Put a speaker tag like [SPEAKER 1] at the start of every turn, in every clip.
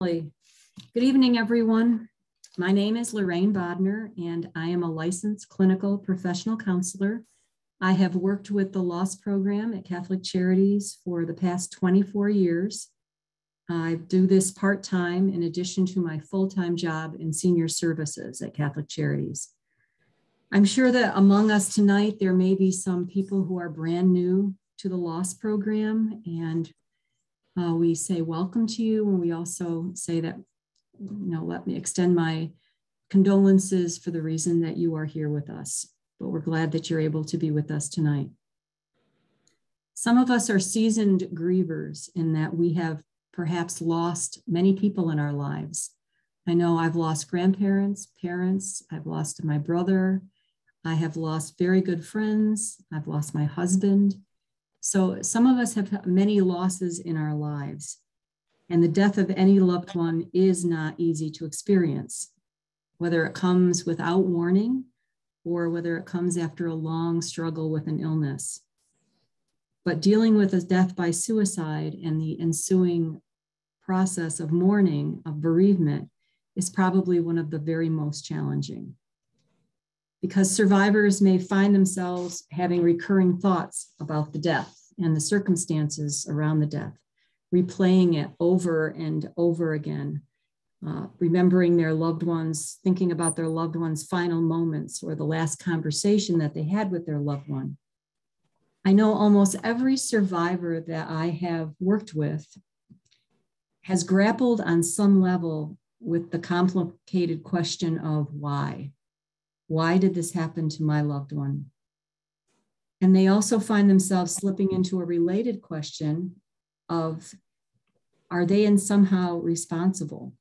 [SPEAKER 1] Good evening, everyone. My name is Laraine Bodnar, and I am a licensed clinical professional counselor. I have worked with the loss program at Catholic Charities for the past 24 years. I do this part time in addition to my full time job in senior services at Catholic Charities. I'm sure that among us tonight, there may be some people who are brand new to the loss program, and uh, we say welcome to you, and we also say that, you know, let me extend my condolences for the reason that you are here with us. But we're glad that you're able to be with us tonight. Some of us are seasoned grievers in that we have perhaps lost many people in our lives. I know I've lost grandparents, parents, I've lost my brother, I have lost very good friends, I've lost my husband, so some of us have many losses in our lives, and the death of any loved one is not easy to experience, whether it comes without warning or whether it comes after a long struggle with an illness. But dealing with a death by suicide and the ensuing process of mourning, of bereavement, is probably one of the very most challenging because survivors may find themselves having recurring thoughts about the death and the circumstances around the death, replaying it over and over again, uh, remembering their loved ones, thinking about their loved ones' final moments or the last conversation that they had with their loved one. I know almost every survivor that I have worked with has grappled on some level with the complicated question of why. Why did this happen to my loved one? And they also find themselves slipping into a related question of are they in somehow responsible?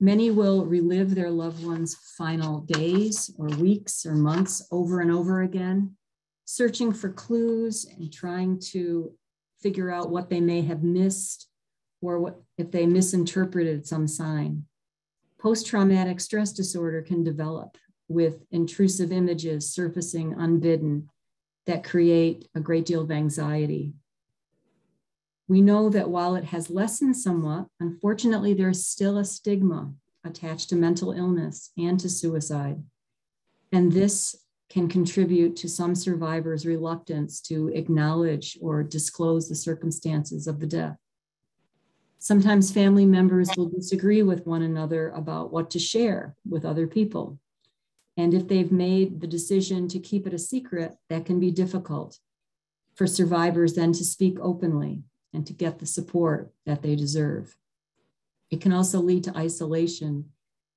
[SPEAKER 1] Many will relive their loved one's final days or weeks or months over and over again, searching for clues and trying to figure out what they may have missed or what if they misinterpreted some sign. Post traumatic stress disorder can develop with intrusive images surfacing unbidden that create a great deal of anxiety. We know that while it has lessened somewhat, unfortunately, there's still a stigma attached to mental illness and to suicide. And this can contribute to some survivors' reluctance to acknowledge or disclose the circumstances of the death. Sometimes family members will disagree with one another about what to share with other people. And if they've made the decision to keep it a secret, that can be difficult for survivors then to speak openly and to get the support that they deserve. It can also lead to isolation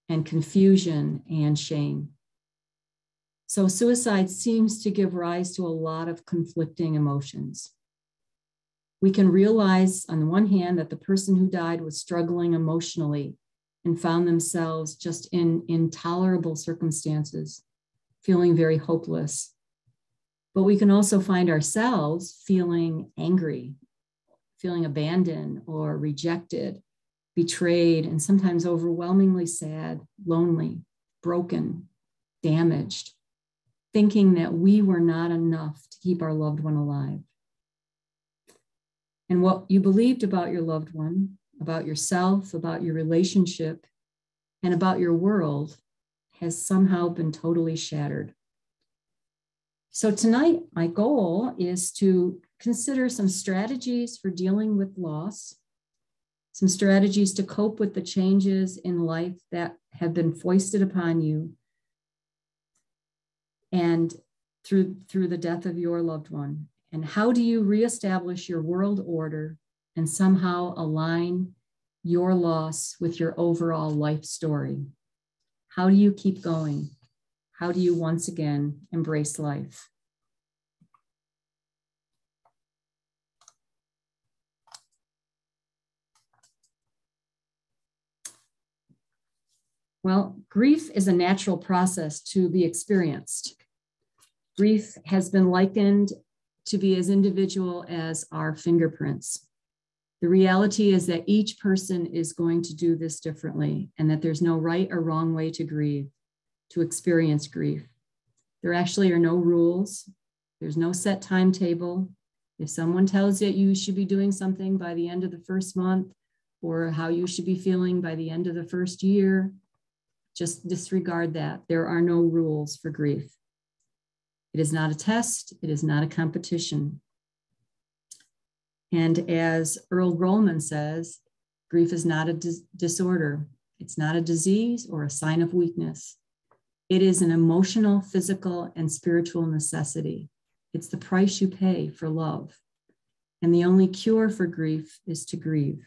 [SPEAKER 1] and confusion and shame. So, suicide seems to give rise to a lot of conflicting emotions. We can realize, on the one hand, that the person who died was struggling emotionally and found themselves just in intolerable circumstances, feeling very hopeless. But we can also find ourselves feeling angry, feeling abandoned or rejected, betrayed, and sometimes overwhelmingly sad, lonely, broken, damaged, thinking that we were not enough to keep our loved one alive. And what you believed about your loved one about yourself, about your relationship, and about your world has somehow been totally shattered. So, tonight, my goal is to consider some strategies for dealing with loss, some strategies to cope with the changes in life that have been foisted upon you, and through, through the death of your loved one. And how do you reestablish your world order and somehow align your loss with your overall life story? How do you keep going? How do you once again embrace life? Well, grief is a natural process to be experienced. Grief has been likened to be as individual as our fingerprints. The reality is that each person is going to do this differently, and that there's no right or wrong way to grieve, to experience grief. There actually are no rules, there's no set timetable. If someone tells you you should be doing something by the end of the first month, or how you should be feeling by the end of the first year. Just disregard that. There are no rules for grief. It is not a test, it is not a competition. And as Earl Grollman says, grief is not a dis- disorder, it's not a disease or a sign of weakness. It is an emotional, physical, and spiritual necessity. It's the price you pay for love. And the only cure for grief is to grieve.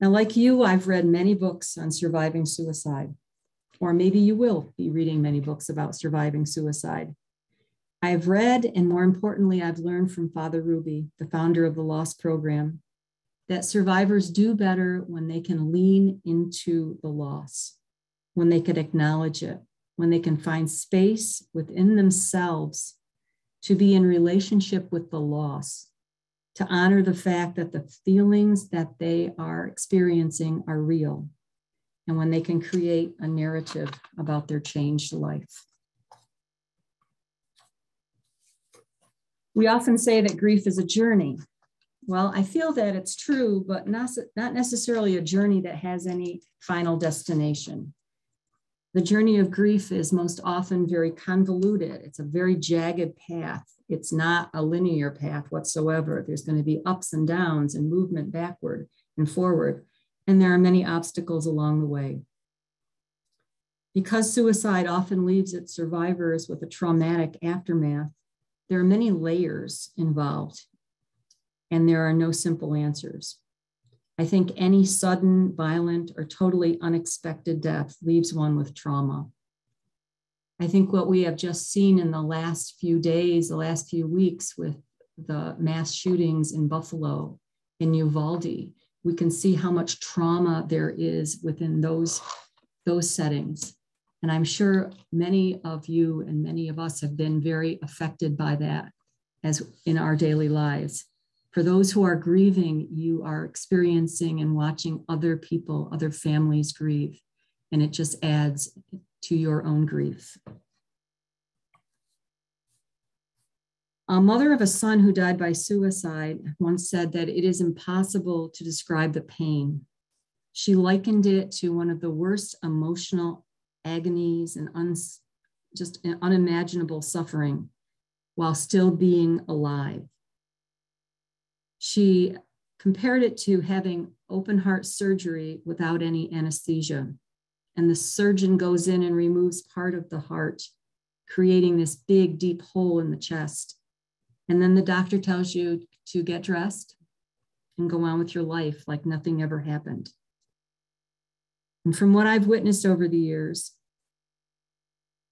[SPEAKER 1] Now, like you, I've read many books on surviving suicide, or maybe you will be reading many books about surviving suicide. I've read, and more importantly, I've learned from Father Rubey, the founder of the LOSS Program, that survivors do better when they can lean into the loss, when they can acknowledge it, when they can find space within themselves to be in relationship with the loss, to honor the fact that the feelings that they are experiencing are real, and when they can create a narrative about their changed life. We often say that grief is a journey. Well, I feel that it's true, but not, not necessarily a journey that has any final destination. The journey of grief is most often very convoluted. It's a very jagged path. It's not a linear path whatsoever. There's going to be ups and downs and movement backward and forward. And there are many obstacles along the way. Because suicide often leaves its survivors with a traumatic aftermath, there are many layers involved, and there are no simple answers. I think any sudden, violent, or totally unexpected death leaves one with trauma. I think what we have just seen in the last few days, the last few weeks with the mass shootings in Buffalo, in Uvalde, we can see how much trauma there is within those, those settings. And I'm sure many of you and many of us have been very affected by that as in our daily lives. For those who are grieving, you are experiencing and watching other people, other families grieve, and it just adds to your own grief. A mother of a son who died by suicide once said that it is impossible to describe the pain. She likened it to one of the worst emotional agonies and uns, just unimaginable suffering while still being alive. She compared it to having open heart surgery without any anesthesia. And the surgeon goes in and removes part of the heart, creating this big, deep hole in the chest. And then the doctor tells you to get dressed and go on with your life like nothing ever happened. And from what I've witnessed over the years,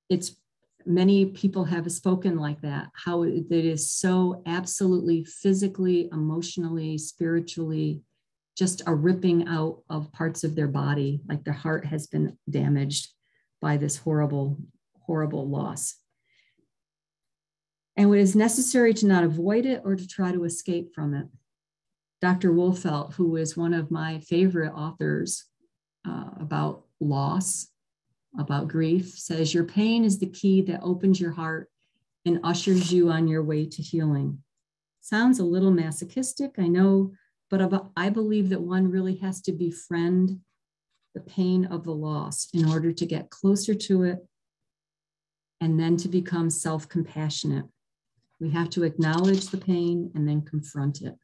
[SPEAKER 1] it's many people have spoken like that, how it is so absolutely physically, emotionally, spiritually, just a ripping out of parts of their body, like their heart has been damaged by this horrible, horrible loss. And it is necessary to not avoid it or to try to escape from it. Dr. Wolfelt, who is one of my favorite authors uh, about loss, about grief, says your pain is the key that opens your heart and ushers you on your way to healing. Sounds a little masochistic, I know, but I believe that one really has to befriend the pain of the loss in order to get closer to it and then to become self compassionate. We have to acknowledge the pain and then confront it.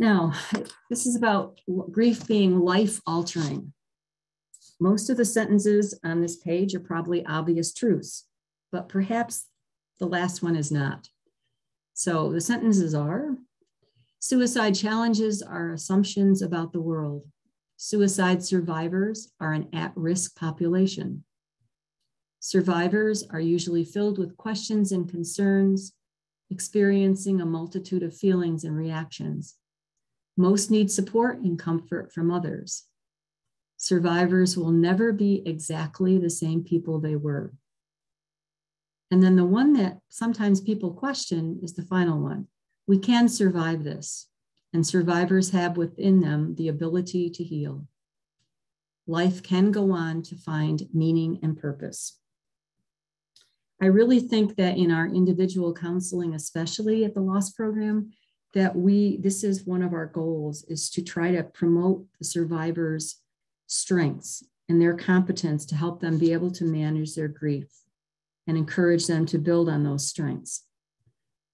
[SPEAKER 1] Now, this is about grief being life altering. Most of the sentences on this page are probably obvious truths, but perhaps the last one is not. So the sentences are suicide challenges are assumptions about the world. Suicide survivors are an at risk population. Survivors are usually filled with questions and concerns, experiencing a multitude of feelings and reactions. Most need support and comfort from others. Survivors will never be exactly the same people they were. And then the one that sometimes people question is the final one. We can survive this, and survivors have within them the ability to heal. Life can go on to find meaning and purpose. I really think that in our individual counseling, especially at the loss program, that we this is one of our goals is to try to promote the survivors' strengths and their competence to help them be able to manage their grief and encourage them to build on those strengths.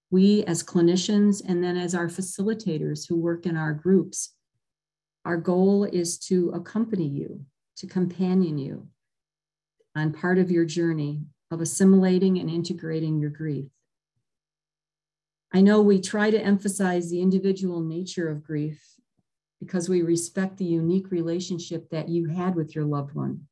[SPEAKER 1] We, as clinicians, and then as our facilitators who work in our groups, our goal is to accompany you, to companion you on part of your journey of assimilating and integrating your grief. I know we try to emphasize the individual nature of grief because we respect the unique relationship that you had with your loved one.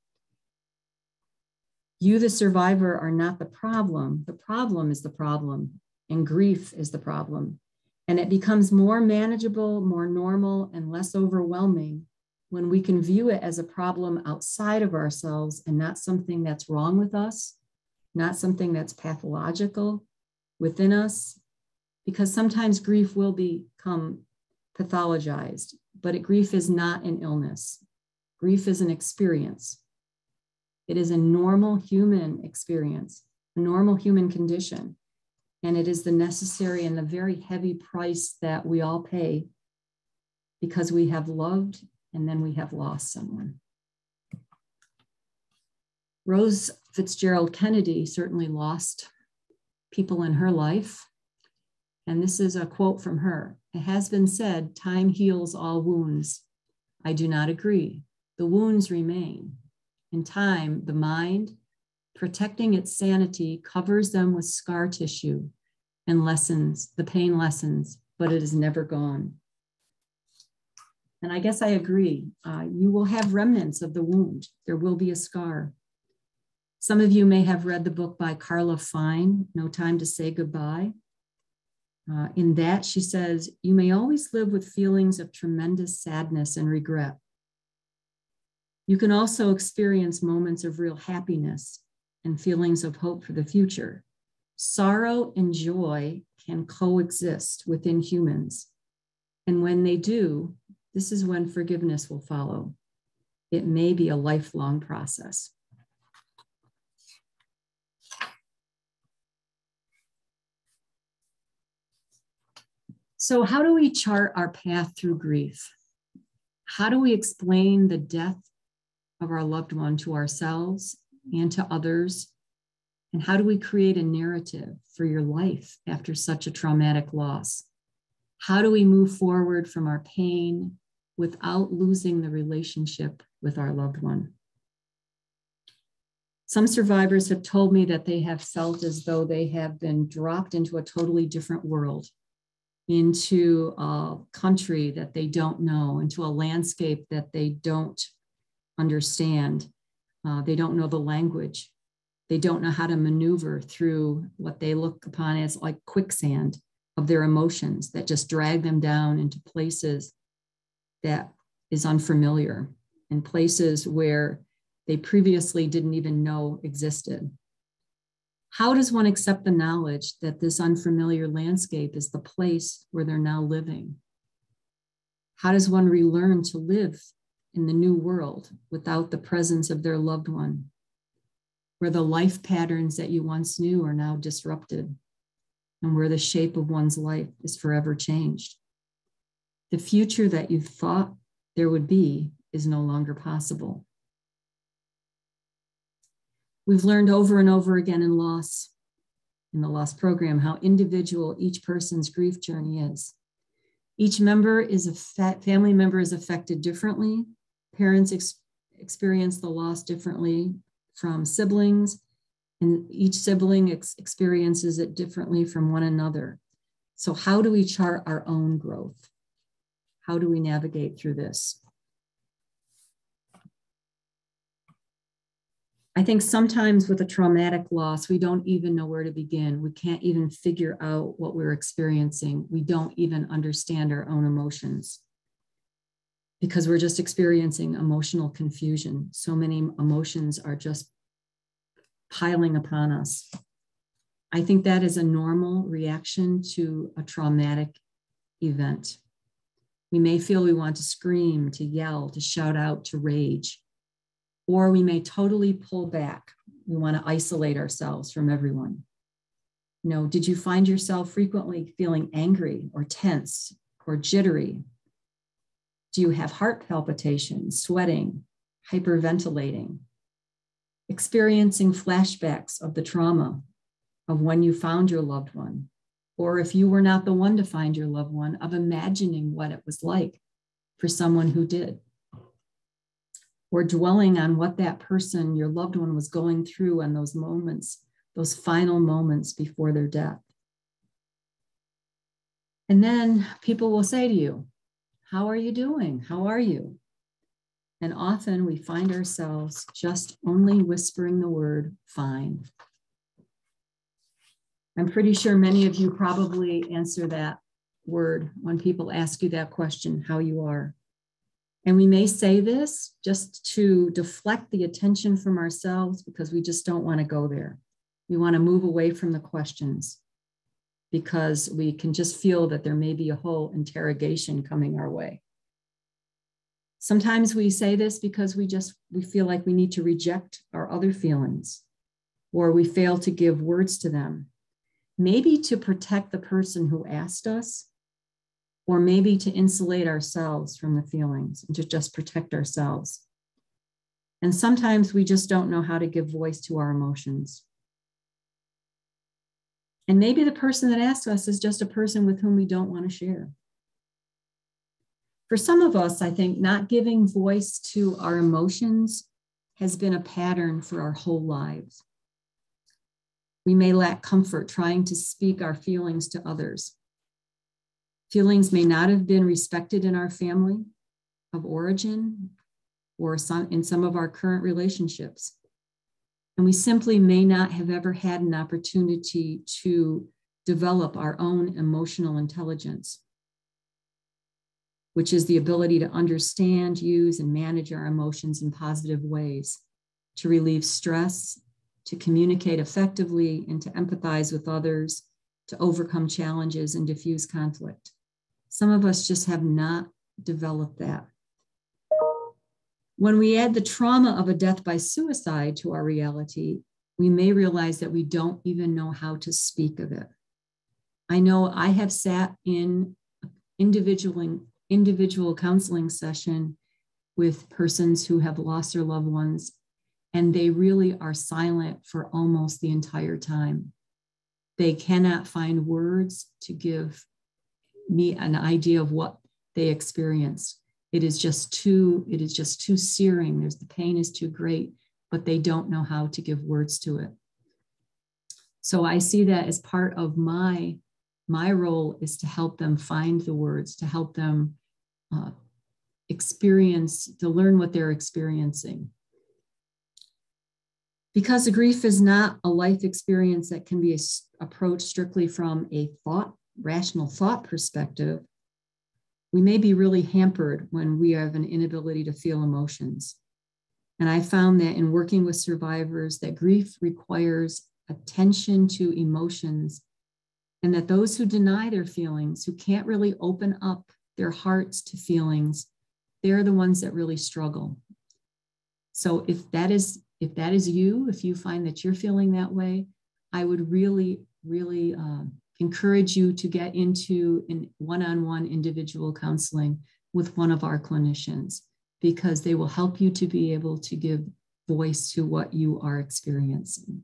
[SPEAKER 1] You, the survivor, are not the problem. The problem is the problem, and grief is the problem. And it becomes more manageable, more normal, and less overwhelming when we can view it as a problem outside of ourselves and not something that's wrong with us, not something that's pathological within us, because sometimes grief will become pathologized, but grief is not an illness. Grief is an experience. It is a normal human experience, a normal human condition. And it is the necessary and the very heavy price that we all pay because we have loved and then we have lost someone. Rose Fitzgerald Kennedy certainly lost people in her life. And this is a quote from her It has been said, time heals all wounds. I do not agree. The wounds remain. In time, the mind, protecting its sanity, covers them with scar tissue and lessens, the pain lessens, but it is never gone. And I guess I agree. Uh, you will have remnants of the wound. There will be a scar. Some of you may have read the book by Carla Fine, No Time to Say Goodbye. Uh, in that, she says, You may always live with feelings of tremendous sadness and regret. You can also experience moments of real happiness and feelings of hope for the future. Sorrow and joy can coexist within humans. And when they do, this is when forgiveness will follow. It may be a lifelong process. So, how do we chart our path through grief? How do we explain the death of our loved one to ourselves and to others? And how do we create a narrative for your life after such a traumatic loss? How do we move forward from our pain without losing the relationship with our loved one? Some survivors have told me that they have felt as though they have been dropped into a totally different world into a country that they don't know, into a landscape that they don't understand. Uh, they don't know the language. They don't know how to maneuver through what they look upon as like quicksand of their emotions that just drag them down into places that is unfamiliar and places where they previously didn't even know existed. How does one accept the knowledge that this unfamiliar landscape is the place where they're now living? How does one relearn to live in the new world without the presence of their loved one, where the life patterns that you once knew are now disrupted, and where the shape of one's life is forever changed? The future that you thought there would be is no longer possible. We've learned over and over again in loss, in the loss program, how individual each person's grief journey is. Each member is a family member is affected differently. Parents ex experience the loss differently from siblings, and each sibling ex experiences it differently from one another. So, how do we chart our own growth? How do we navigate through this? Think sometimes with a traumatic loss, we don't even know where to begin. We can't even figure out what we're experiencing. We don't even understand our own emotions because we're just experiencing emotional confusion. So many emotions are just piling upon us. I think that is a normal reaction to a traumatic event. We may feel we want to scream, to yell, to shout out, to rage or we may totally pull back We want to isolate ourselves from everyone. You know, did you find yourself frequently feeling angry or tense or jittery? Do you have heart palpitations, sweating, hyperventilating, experiencing flashbacks of the trauma of when you found your loved one? Or if you were not the one to find your loved one, of imagining what it was like for someone who did? Or dwelling on what that person, your loved one, was going through in those moments, those final moments before their death. And then people will say to you, How are you doing? How are you? And often we find ourselves just only whispering the word fine. I'm pretty sure many of you probably answer that word when people ask you that question, how you are. And we may say this just to deflect the attention from ourselves because we just don't want to go there. We want to move away from the questions because we can just feel that there may be a whole interrogation coming our way. Sometimes we say this because we just we feel like we need to reject our other feelings or we fail to give words to them. Maybe to protect the person who asked us or maybe to insulate ourselves from the feelings and to just protect ourselves. And sometimes we just don't know how to give voice to our emotions. And maybe the person that asks us is just a person with whom we don't want to share. For some of us, I think not giving voice to our emotions has been a pattern for our whole lives. We may lack comfort trying to speak our feelings to others. Feelings may not have been respected in our family of origin or some, in some of our current relationships. And we simply may not have ever had an opportunity to develop our own emotional intelligence, which is the ability to understand, use, and manage our emotions in positive ways, to relieve stress, to communicate effectively, and to empathize with others, to overcome challenges and diffuse conflict. Some of us just have not developed that. When we add the trauma of a death by suicide to our reality, we may realize that we don't even know how to speak of it. I know I have sat in individual, individual counseling session with persons who have lost their loved ones, and they really are silent for almost the entire time. They cannot find words to give me an idea of what they experienced. It is just too, it is just too searing. There's the pain is too great, but they don't know how to give words to it. So I see that as part of my my role is to help them find the words, to help them uh, experience, to learn what they're experiencing. Because grief is not a life experience that can be approached strictly from a thought rational thought perspective, we may be really hampered when we have an inability to feel emotions. And I found that in working with survivors, that grief requires attention to emotions, and that those who deny their feelings, who can't really open up their hearts to feelings, they're the ones that really struggle. So if that is if that is you, if you find that you're feeling that way, I would really, really uh, encourage you to get into in one-on-one individual counseling with one of our clinicians because they will help you to be able to give voice to what you are experiencing.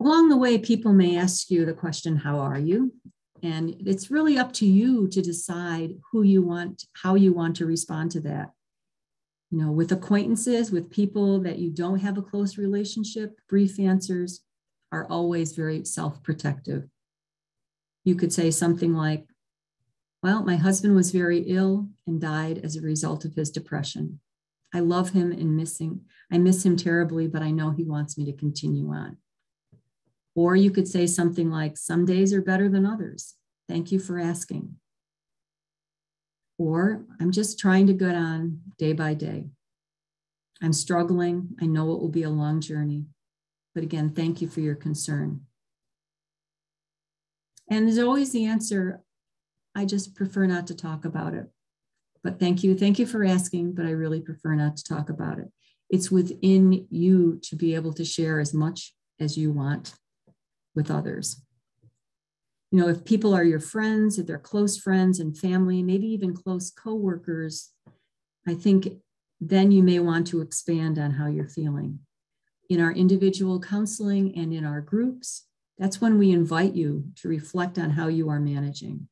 [SPEAKER 1] Along the way, people may ask you the question, how are you? And it's really up to you to decide who you want, how you want to respond to that. You know, with acquaintances, with people that you don't have a close relationship, brief answers are always very self protective. You could say something like, Well, my husband was very ill and died as a result of his depression. I love him and missing, I miss him terribly, but I know he wants me to continue on. Or you could say something like, Some days are better than others. Thank you for asking. Or I'm just trying to get on day by day. I'm struggling. I know it will be a long journey. But again, thank you for your concern. And there's always the answer I just prefer not to talk about it. But thank you. Thank you for asking, but I really prefer not to talk about it. It's within you to be able to share as much as you want with others. You know, if people are your friends, if they're close friends and family, maybe even close coworkers, I think then you may want to expand on how you're feeling. In our individual counseling and in our groups, that's when we invite you to reflect on how you are managing.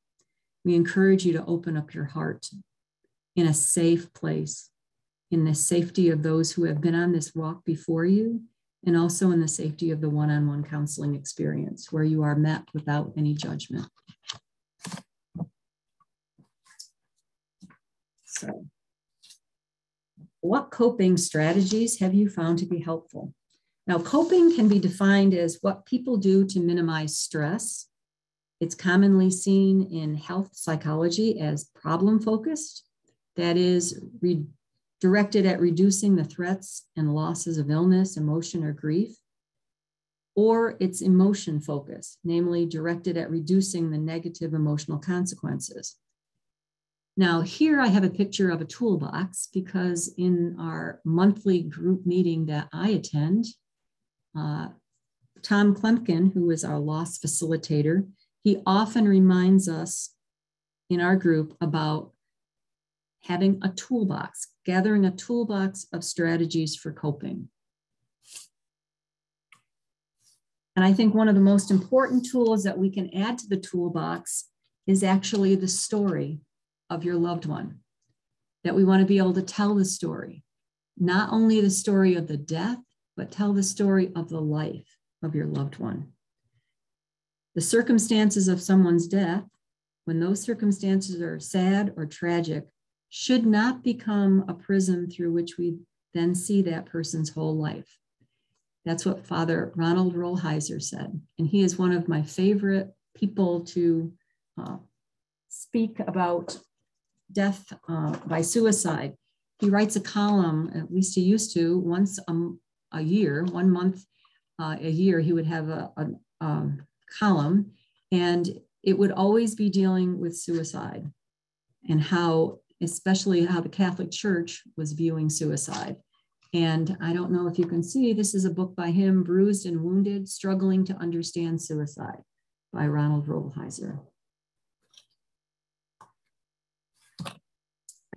[SPEAKER 1] We encourage you to open up your heart in a safe place, in the safety of those who have been on this walk before you, and also in the safety of the one on one counseling experience where you are met without any judgment. So, what coping strategies have you found to be helpful? Now, coping can be defined as what people do to minimize stress. It's commonly seen in health psychology as problem focused, that is, re- directed at reducing the threats and losses of illness, emotion, or grief. Or it's emotion focused, namely directed at reducing the negative emotional consequences. Now, here I have a picture of a toolbox because in our monthly group meeting that I attend, uh, Tom Klemkin, who is our loss facilitator, he often reminds us in our group about having a toolbox, gathering a toolbox of strategies for coping. And I think one of the most important tools that we can add to the toolbox is actually the story of your loved one. That we want to be able to tell the story, not only the story of the death, but tell the story of the life of your loved one. The circumstances of someone's death, when those circumstances are sad or tragic, should not become a prism through which we then see that person's whole life. That's what Father Ronald Rolheiser said. And he is one of my favorite people to uh, speak about death uh, by suicide. He writes a column, at least he used to, once a, a year, one month uh, a year, he would have a, a, a column, and it would always be dealing with suicide and how, especially how the Catholic Church was viewing suicide. And I don't know if you can see, this is a book by him, Bruised and Wounded Struggling to Understand Suicide by Ronald Rolheiser.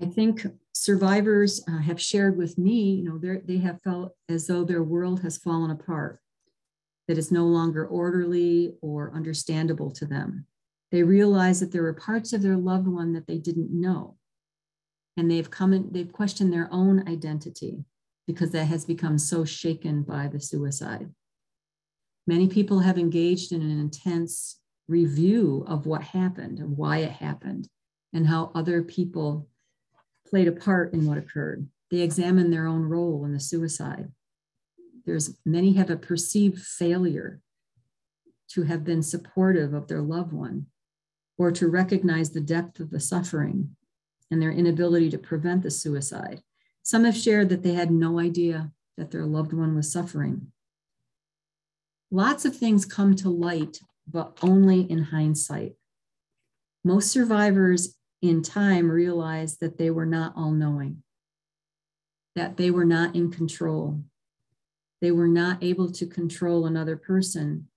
[SPEAKER 1] I think survivors uh, have shared with me, you know, they have felt as though their world has fallen apart, that it's no longer orderly or understandable to them. They realize that there were parts of their loved one that they didn't know. And they've come in, they've questioned their own identity because that has become so shaken by the suicide. Many people have engaged in an intense review of what happened and why it happened and how other people played a part in what occurred. They examine their own role in the suicide. There's many have a perceived failure to have been supportive of their loved one or to recognize the depth of the suffering and their inability to prevent the suicide. Some have shared that they had no idea that their loved one was suffering. Lots of things come to light, but only in hindsight. Most survivors in time realized that they were not all knowing, that they were not in control. They were not able to control another person.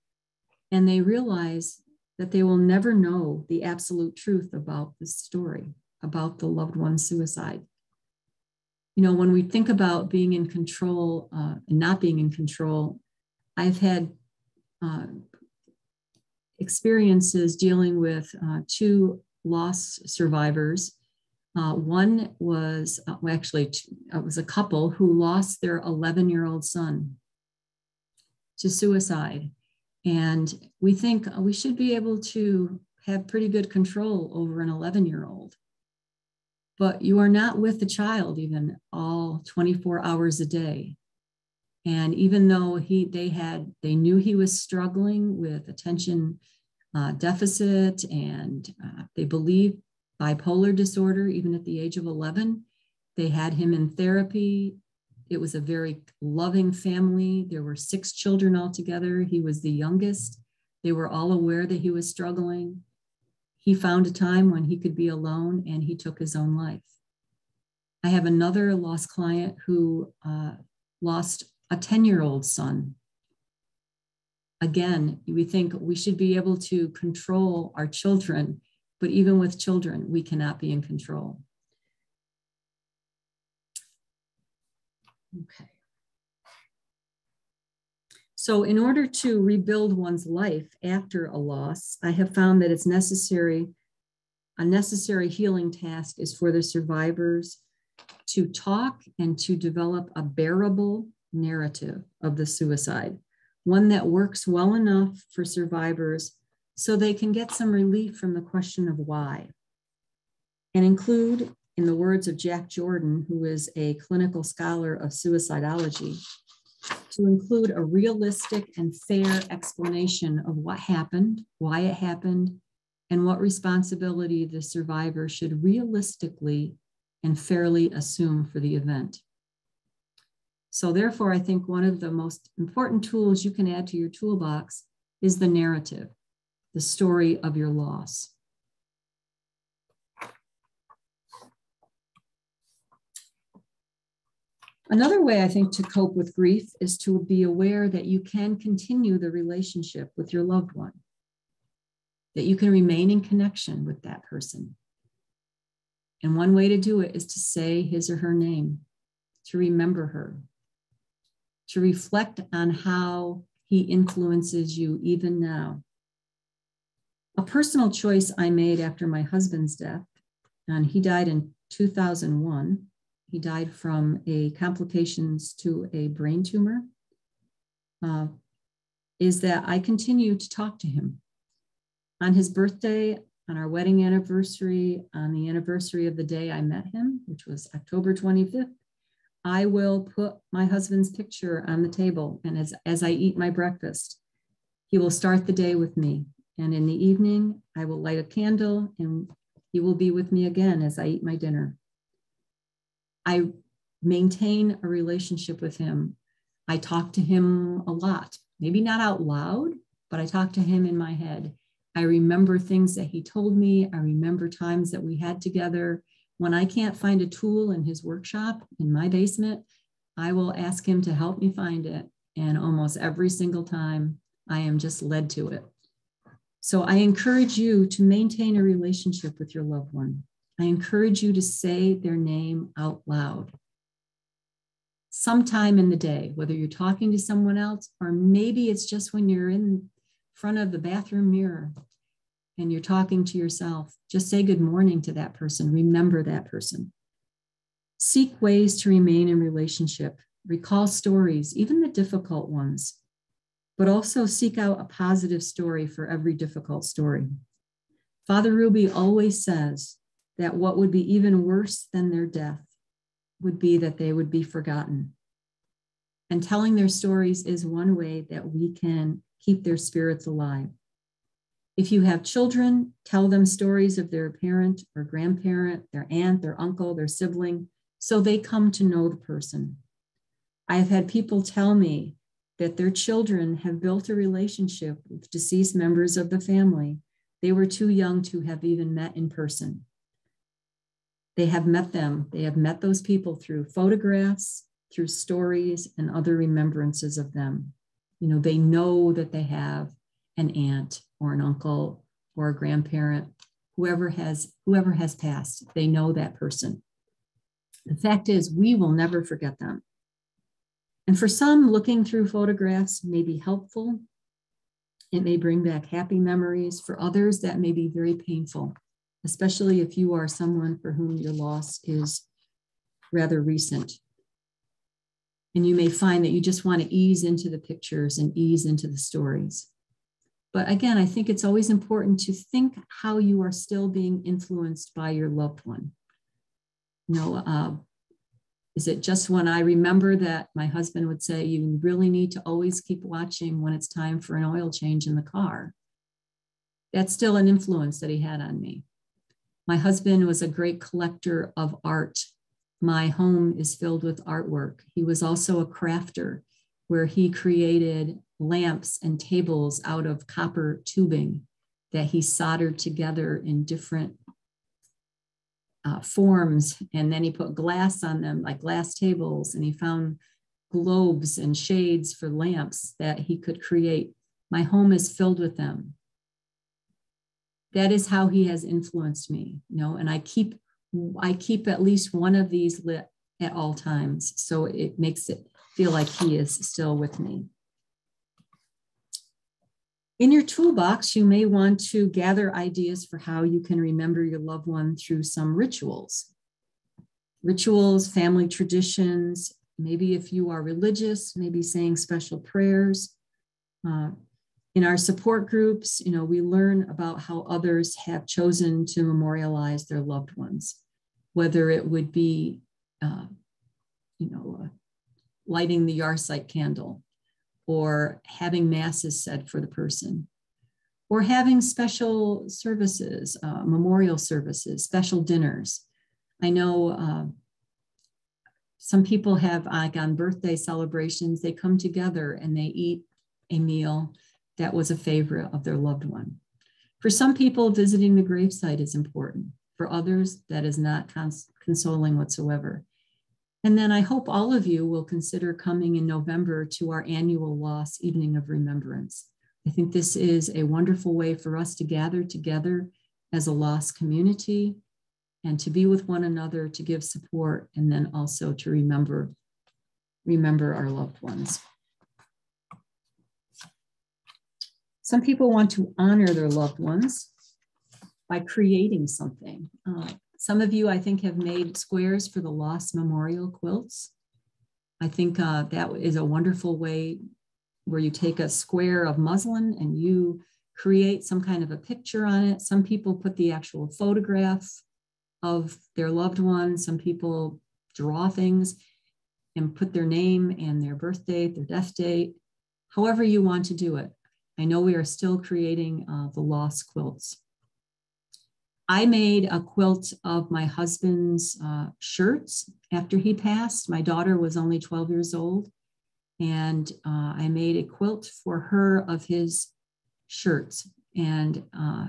[SPEAKER 1] And they realized that they will never know the absolute truth about the story, about the loved one's suicide. You know, when we think about being in control uh, and not being in control, I've had uh, experiences dealing with uh, two loss survivors. Uh, one was uh, well, actually, it was a couple who lost their 11 year old son to suicide. And we think we should be able to have pretty good control over an 11 year old. But you are not with the child even all 24 hours a day. And even though he, they had, they knew he was struggling with attention uh, deficit and uh, they believe bipolar disorder, even at the age of 11. They had him in therapy. It was a very loving family. There were six children altogether. He was the youngest. They were all aware that he was struggling. He found a time when he could be alone and he took his own life. I have another lost client who uh, lost a 10 year old son. Again, we think we should be able to control our children, but even with children, we cannot be in control. Okay. So, in order to rebuild one's life after a loss, I have found that it's necessary, a necessary healing task is for the survivors to talk and to develop a bearable narrative of the suicide, one that works well enough for survivors so they can get some relief from the question of why, and include, in the words of Jack Jordan, who is a clinical scholar of suicidology, to include a realistic and fair explanation of what happened, why it happened, and what responsibility the survivor should realistically and fairly assume for the event. So, therefore, I think one of the most important tools you can add to your toolbox is the narrative, the story of your loss. Another way I think to cope with grief is to be aware that you can continue the relationship with your loved one, that you can remain in connection with that person. And one way to do it is to say his or her name, to remember her, to reflect on how he influences you even now. A personal choice I made after my husband's death, and he died in 2001. He died from a complications to a brain tumor. Uh, is that I continue to talk to him. On his birthday, on our wedding anniversary, on the anniversary of the day I met him, which was October 25th, I will put my husband's picture on the table. And as, as I eat my breakfast, he will start the day with me. And in the evening, I will light a candle and he will be with me again as I eat my dinner. I maintain a relationship with him. I talk to him a lot, maybe not out loud, but I talk to him in my head. I remember things that he told me. I remember times that we had together. When I can't find a tool in his workshop in my basement, I will ask him to help me find it. And almost every single time, I am just led to it. So I encourage you to maintain a relationship with your loved one. I encourage you to say their name out loud. Sometime in the day, whether you're talking to someone else, or maybe it's just when you're in front of the bathroom mirror and you're talking to yourself, just say good morning to that person. Remember that person. Seek ways to remain in relationship. Recall stories, even the difficult ones, but also seek out a positive story for every difficult story. Father Rubey always says that what would be even worse than their death would be that they would be forgotten. And telling their stories is one way that we can keep their spirits alive. If you have children, tell them stories of their parent or grandparent, their aunt, their uncle, their sibling, so they come to know the person. I have had people tell me that their children have built a relationship with deceased members of the family. They were too young to have even met in person. They have met them, they have met those people through photographs, through stories, and other remembrances of them. You know, they know that they have an aunt or an uncle or a grandparent, whoever has whoever has passed, they know that person. The fact is, we will never forget them. And for some, looking through photographs may be helpful. It may bring back happy memories. For others, that may be very painful, especially if you are someone for whom your loss is rather recent. And you may find that you just want to ease into the pictures and ease into the stories. But again, I think it's always important to think how you are still being influenced by your loved one. You know, uh, is it just when I remember that my husband would say, you really need to always keep watching when it's time for an oil change in the car? That's still an influence that he had on me. My husband was a great collector of art. My home is filled with artwork. He was also a crafter where he created lamps and tables out of copper tubing that he soldered together in different uh, forms. And then he put glass on them, like glass tables. And he found globes and shades for lamps that he could create. My home is filled with them. That is how he has influenced me, you know, and I keep I keep at least one of these lit at all times. So it makes it feel like he is still with me. In your toolbox, you may want to gather ideas for how you can remember your loved one through some rituals. Rituals, family traditions, maybe if you are religious, maybe saying special prayers. Uh, in our support groups, you know, we learn about how others have chosen to memorialize their loved ones, whether it would be, uh, you know, uh, lighting the yahrzeit candle or having masses said for the person or having special services, uh, memorial services, special dinners. I know uh, some people have like on birthday celebrations, they come together and they eat a meal that was a favorite of their loved one. For some people, visiting the gravesite is important. For others, that is not cons- consoling whatsoever. And then I hope all of you will consider coming in November to our annual Loss Evening of Remembrance. I think this is a wonderful way for us to gather together as a LOSS community and to be with one another to give support and then also to remember remember our loved ones some people want to honor their loved ones by creating something uh, some of you i think have made squares for the LOSS memorial quilts i think uh, that is a wonderful way where you take a square of muslin and you create some kind of a picture on it some people put the actual photograph of their loved ones. Some people draw things and put their name and their birth date, their death date, however you want to do it. I know we are still creating uh, the LOSS quilts. I made a quilt of my husband's uh, shirts after he passed. My daughter was only 12 years old, and uh, I made a quilt for her of his shirts. And uh,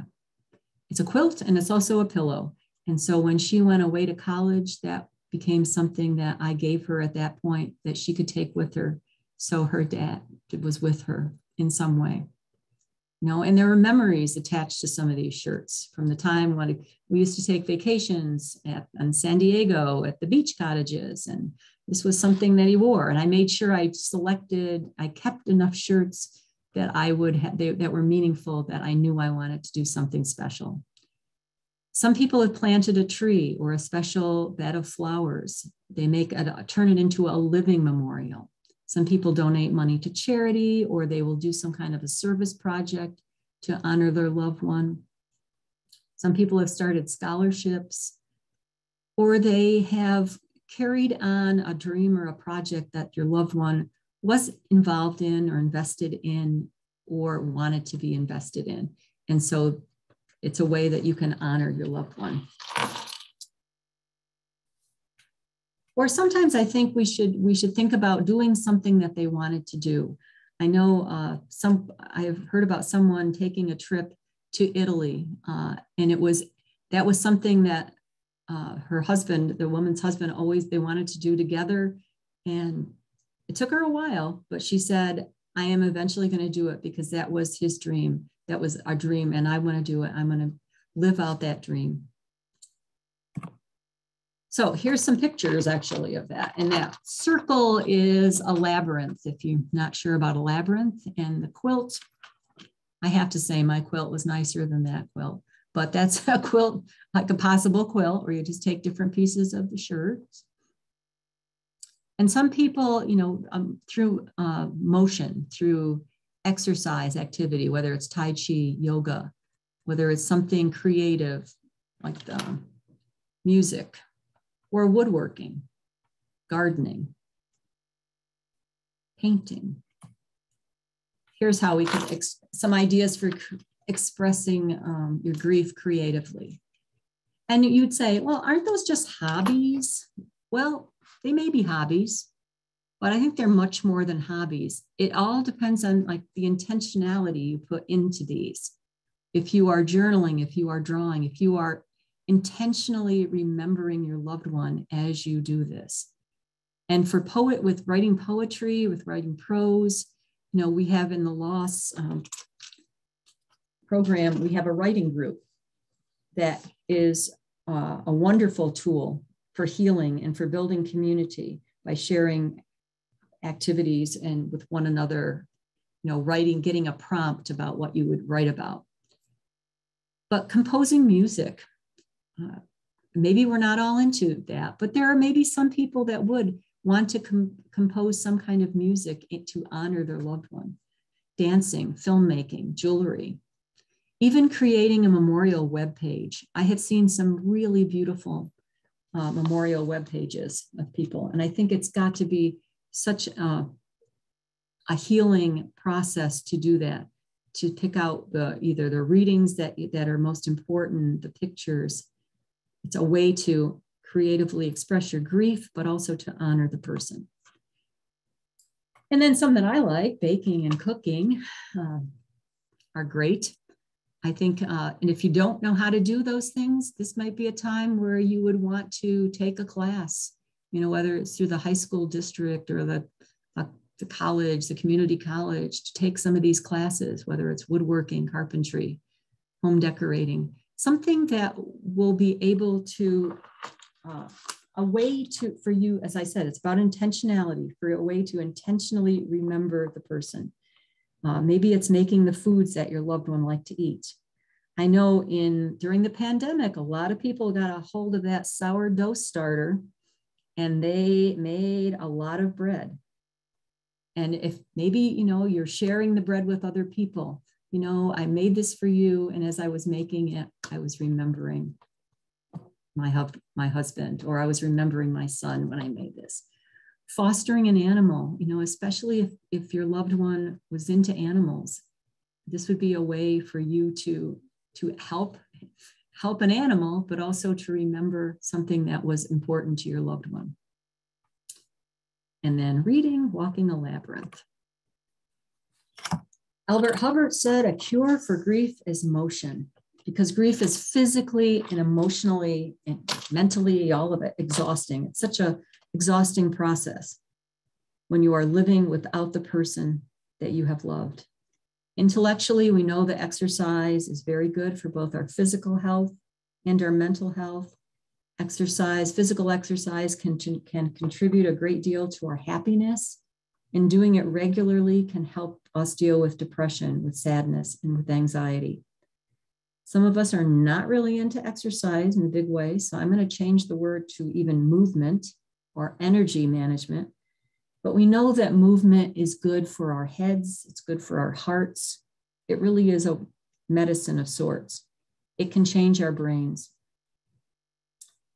[SPEAKER 1] it's a quilt and it's also a pillow. And so when she went away to college, that became something that I gave her at that point that she could take with her. So her dad was with her in some way. You know, and there were memories attached to some of these shirts from the time when we used to take vacations at in San Diego at the beach cottages. And this was something that he wore. And I made sure I selected, I kept enough shirts that I would have that were meaningful that I knew I wanted to do something special. Some people have planted a tree or a special bed of flowers. They make a, turn it into a living memorial. Some people donate money to charity or they will do some kind of a service project to honor their loved one. Some people have started scholarships or they have carried on a dream or a project that your loved one was involved in or invested in or wanted to be invested in. And so it's a way that you can honor your loved one. Or sometimes I think we should we should think about doing something that they wanted to do. I know uh, some I have heard about someone taking a trip to Italy, uh, and it was that was something that uh, her husband, the woman's husband, always they wanted to do together, and it took her a while, but she said, "I am eventually going to do it because that was his dream, that was our dream and I want to do it. I'm going to live out that dream. So here's some pictures actually of that. And that circle is a labyrinth, if you're not sure about a labyrinth. And the quilt, I have to say my quilt was nicer than that quilt, but that's a quilt, like a possible quilt, where you just take different pieces of the shirts. And some people, you know, um, through uh, motion, through exercise activity, whether it's Tai Chi, yoga, whether it's something creative like the music or woodworking, gardening, painting. Here's how we could, some ideas for expressing um, your grief creatively. And you'd say, well, aren't those just hobbies? Well, they may be hobbies, but I think they're much more than hobbies. It all depends on like the intentionality you put into these. If you are journaling, if you are drawing, if you are intentionally remembering your loved one as you do this. And for poet with writing poetry, with writing prose, you know, we have in the loss um, program, we have a writing group that is uh, a wonderful tool for healing and for building community by sharing activities and with one another, you know, writing, getting a prompt about what you would write about. But composing music, uh, maybe we're not all into that, but there are maybe some people that would want to com- compose some kind of music to honor their loved one. Dancing, filmmaking, jewelry, even creating a memorial web page. I have seen some really beautiful uh, memorial web pages of people, and I think it's got to be such a, a healing process to do that to pick out the either the readings that that are most important the pictures it's a way to creatively express your grief but also to honor the person. And then something i like baking and cooking uh, are great. I think uh, and if you don't know how to do those things this might be a time where you would want to take a class you know whether it's through the high school district or the the college, the community college, to take some of these classes, whether it's woodworking, carpentry, home decorating, something that will be able to, uh, a way to, for you, as I said, it's about intentionality, for a way to intentionally remember the person. Uh, maybe it's making the foods that your loved one like to eat. I know in during the pandemic, a lot of people got a hold of that sourdough starter and they made a lot of bread and if maybe you know you're sharing the bread with other people you know i made this for you and as i was making it i was remembering my, hub, my husband or i was remembering my son when i made this fostering an animal you know especially if, if your loved one was into animals this would be a way for you to to help help an animal but also to remember something that was important to your loved one and then reading Walking a Labyrinth. Elbert Hubbard said a cure for grief is motion because grief is physically and emotionally and mentally, all of it exhausting. It's such a exhausting process when you are living without the person that you have loved. Intellectually, we know that exercise is very good for both our physical health and our mental health. Exercise, physical exercise can, can contribute a great deal to our happiness. And doing it regularly can help us deal with depression, with sadness, and with anxiety. Some of us are not really into exercise in a big way. So I'm going to change the word to even movement or energy management. But we know that movement is good for our heads, it's good for our hearts. It really is a medicine of sorts. It can change our brains.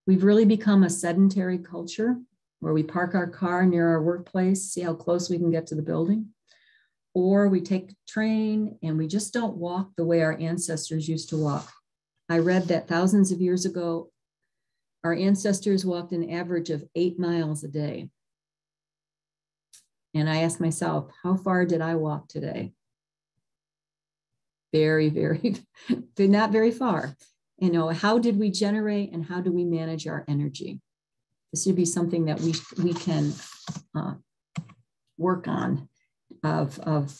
[SPEAKER 1] We've really become a sedentary culture where we park our car near our workplace, see how close we can get to the building. Or we take train and we just don't walk the way our ancestors used to walk. I read that thousands of years ago, our ancestors walked an average of eight miles a day. And I asked myself, how far did I walk today? Very, very, not very far you know how did we generate and how do we manage our energy this would be something that we we can uh, work on of of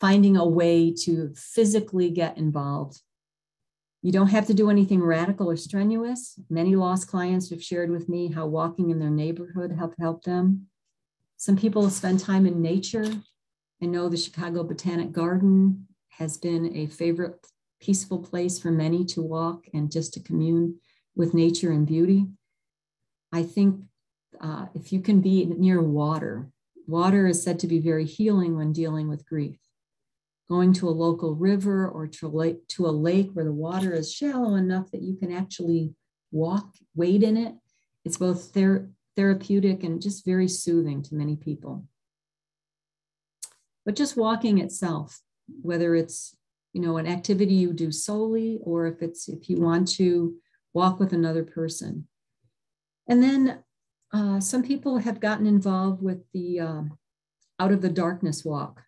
[SPEAKER 1] finding a way to physically get involved. You don't have to do anything radical or strenuous. Many LOSS clients have shared with me how walking in their neighborhood helped help them. Some people spend time in nature. I know the chicago botanic garden has been a favorite peaceful place for many to walk and just to commune with nature and beauty. I think uh, if you can be near water, water is said to be very healing when dealing with grief. Going to a local river or to a lake, to a lake where the water is shallow enough that you can actually walk, wade in it, it's both ther- therapeutic and just very soothing to many people. But just walking itself, whether it's you know, an activity you do solely, or if it's if you want to walk with another person. And then uh, some people have gotten involved with the uh, out of the darkness walk.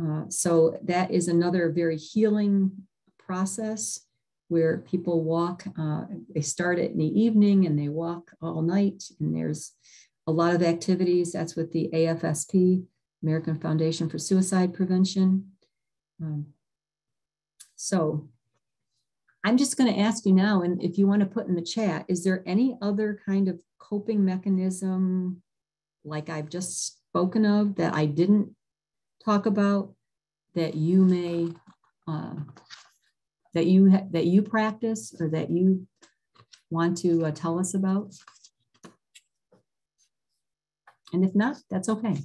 [SPEAKER 1] Uh, so that is another very healing process where people walk. Uh, they start it in the evening and they walk all night. And there's a lot of activities. That's with the AFSP, American Foundation for Suicide Prevention. Um, so I'm just going to ask you now, and if you want to put in the chat, is there any other kind of coping mechanism like I've just spoken of that I didn't talk about that you may uh, that you that you practice or that you want to uh, tell us about? And if not, that's okay.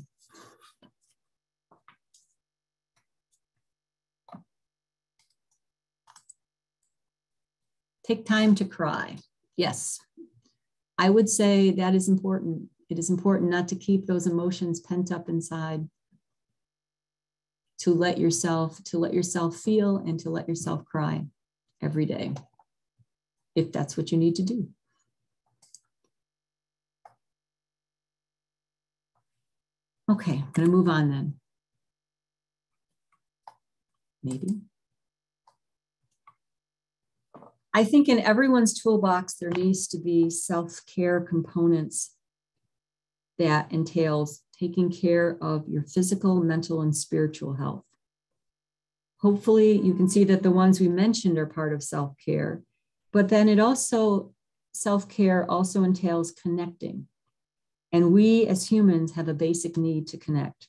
[SPEAKER 1] Take time to cry. Yes, I would say that is important. It is important not to keep those emotions pent up inside. To let yourself, to let yourself feel and to let yourself cry every day, if that's what you need to do. Okay, I'm gonna move on then. Maybe. I think in everyone's toolbox, there needs to be self-care components that entails taking care of your physical, mental, and spiritual health. Hopefully you can see that the ones we mentioned are part of self-care, but then it also, self-care also entails connecting. And we as humans have a basic need to connect.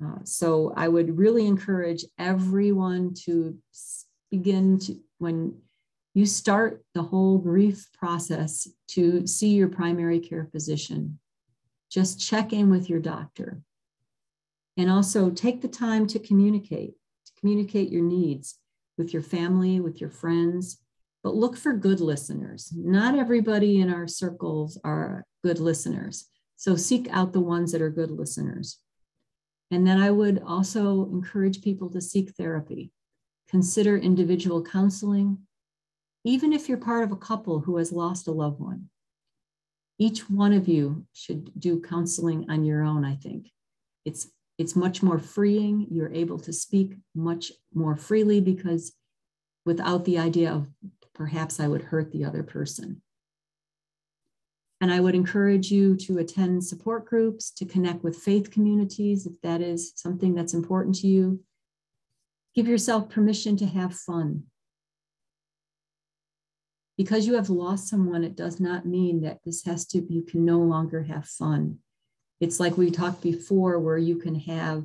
[SPEAKER 1] Uh, so I would really encourage everyone to begin to, when you start the whole grief process, to see your primary care physician. Just check in with your doctor. And also take the time to communicate, to communicate your needs with your family, with your friends, but look for good listeners. Not everybody in our circles are good listeners. So seek out the ones that are good listeners. And then I would also encourage people to seek therapy consider individual counseling, even if you're part of a couple who has lost a loved one. Each one of you should do counseling on your own, I think. It's, it's much more freeing. You're able to speak much more freely because without the idea of perhaps I would hurt the other person. And I would encourage you to attend support groups, to connect with faith communities if that is something that's important to you. Give yourself permission to have fun. Because you have lost someone, it does not mean that this has to, you can no longer have fun. It's like we talked before, where you can have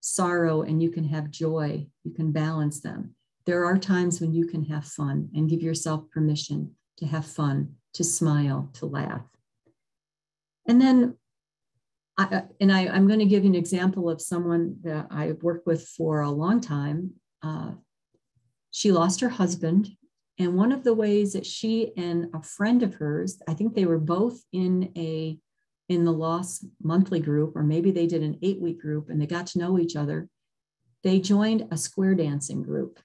[SPEAKER 1] sorrow and you can have joy, you can balance them. There are times when you can have fun and give yourself permission to have fun, to smile, to laugh. And then I, and I, am going to give you an example of someone that I've worked with for a long time. Uh, she lost her husband. And one of the ways that she and a friend of hers, I think they were both in a in the loss monthly group, or maybe they did an eight week group and they got to know each other. They joined a square dancing group.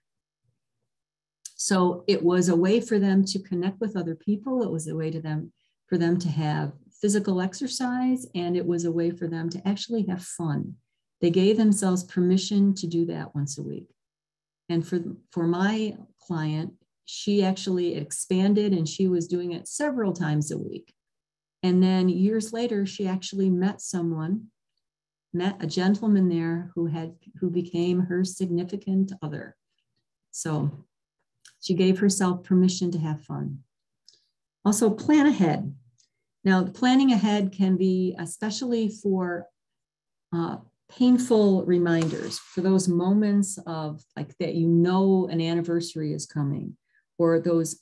[SPEAKER 1] So it was a way for them to connect with other people. It was a way to them for them to have physical exercise, and it was a way for them to actually have fun. They gave themselves permission to do that once a week. And for, for my client, she actually expanded and she was doing it several times a week. And then years later, she actually met someone, met a gentleman there who had who became her significant other. So she gave herself permission to have fun. Also, plan ahead. Now, planning ahead can be especially for uh, painful reminders, for those moments of like that you know an anniversary is coming, or those,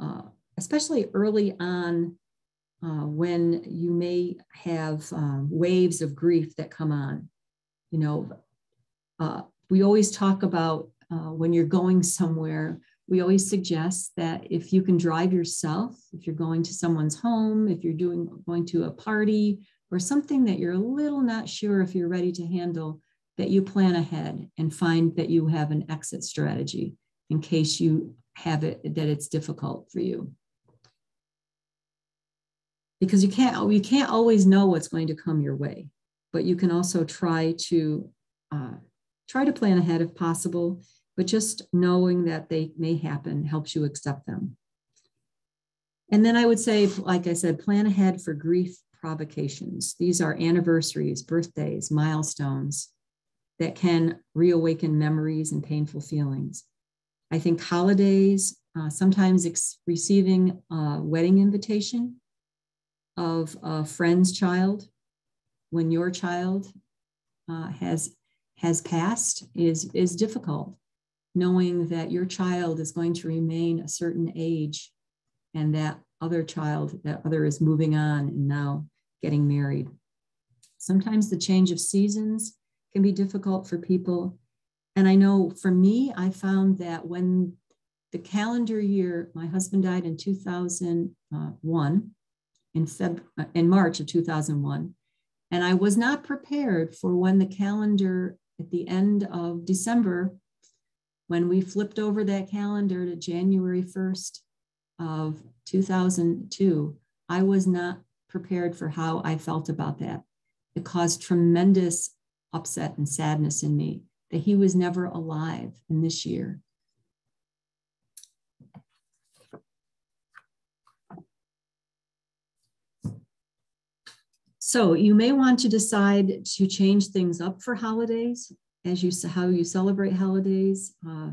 [SPEAKER 1] uh, especially early on uh, when you may have um, waves of grief that come on. You know, uh, we always talk about uh, when you're going somewhere we always suggest that if you can drive yourself, if you're going to someone's home, if you're doing going to a party or something that you're a little not sure if you're ready to handle, that you plan ahead and find that you have an exit strategy in case you have it that it's difficult for you. Because you can't you can't always know what's going to come your way, but you can also try to uh, try to plan ahead if possible but just knowing that they may happen helps you accept them. And then I would say, like I said, plan ahead for grief provocations. These are anniversaries, birthdays, milestones that can reawaken memories and painful feelings. I think holidays, uh, sometimes receiving a wedding invitation of a friend's child when your child uh, has has passed is is difficult knowing that your child is going to remain a certain age and that other child that other is moving on and now getting married. Sometimes the change of seasons can be difficult for people. And i know for me i found that when the calendar year my husband died in 2001 in Feb uh, in March of 2001 and I was not prepared for when the calendar at the end of December when we flipped over that calendar to January 1st of 2002 I was not prepared for how I felt about that. It caused tremendous upset and sadness in me that he was never alive in this year. So you may want to decide to change things up for holidays as you how you celebrate holidays. Uh,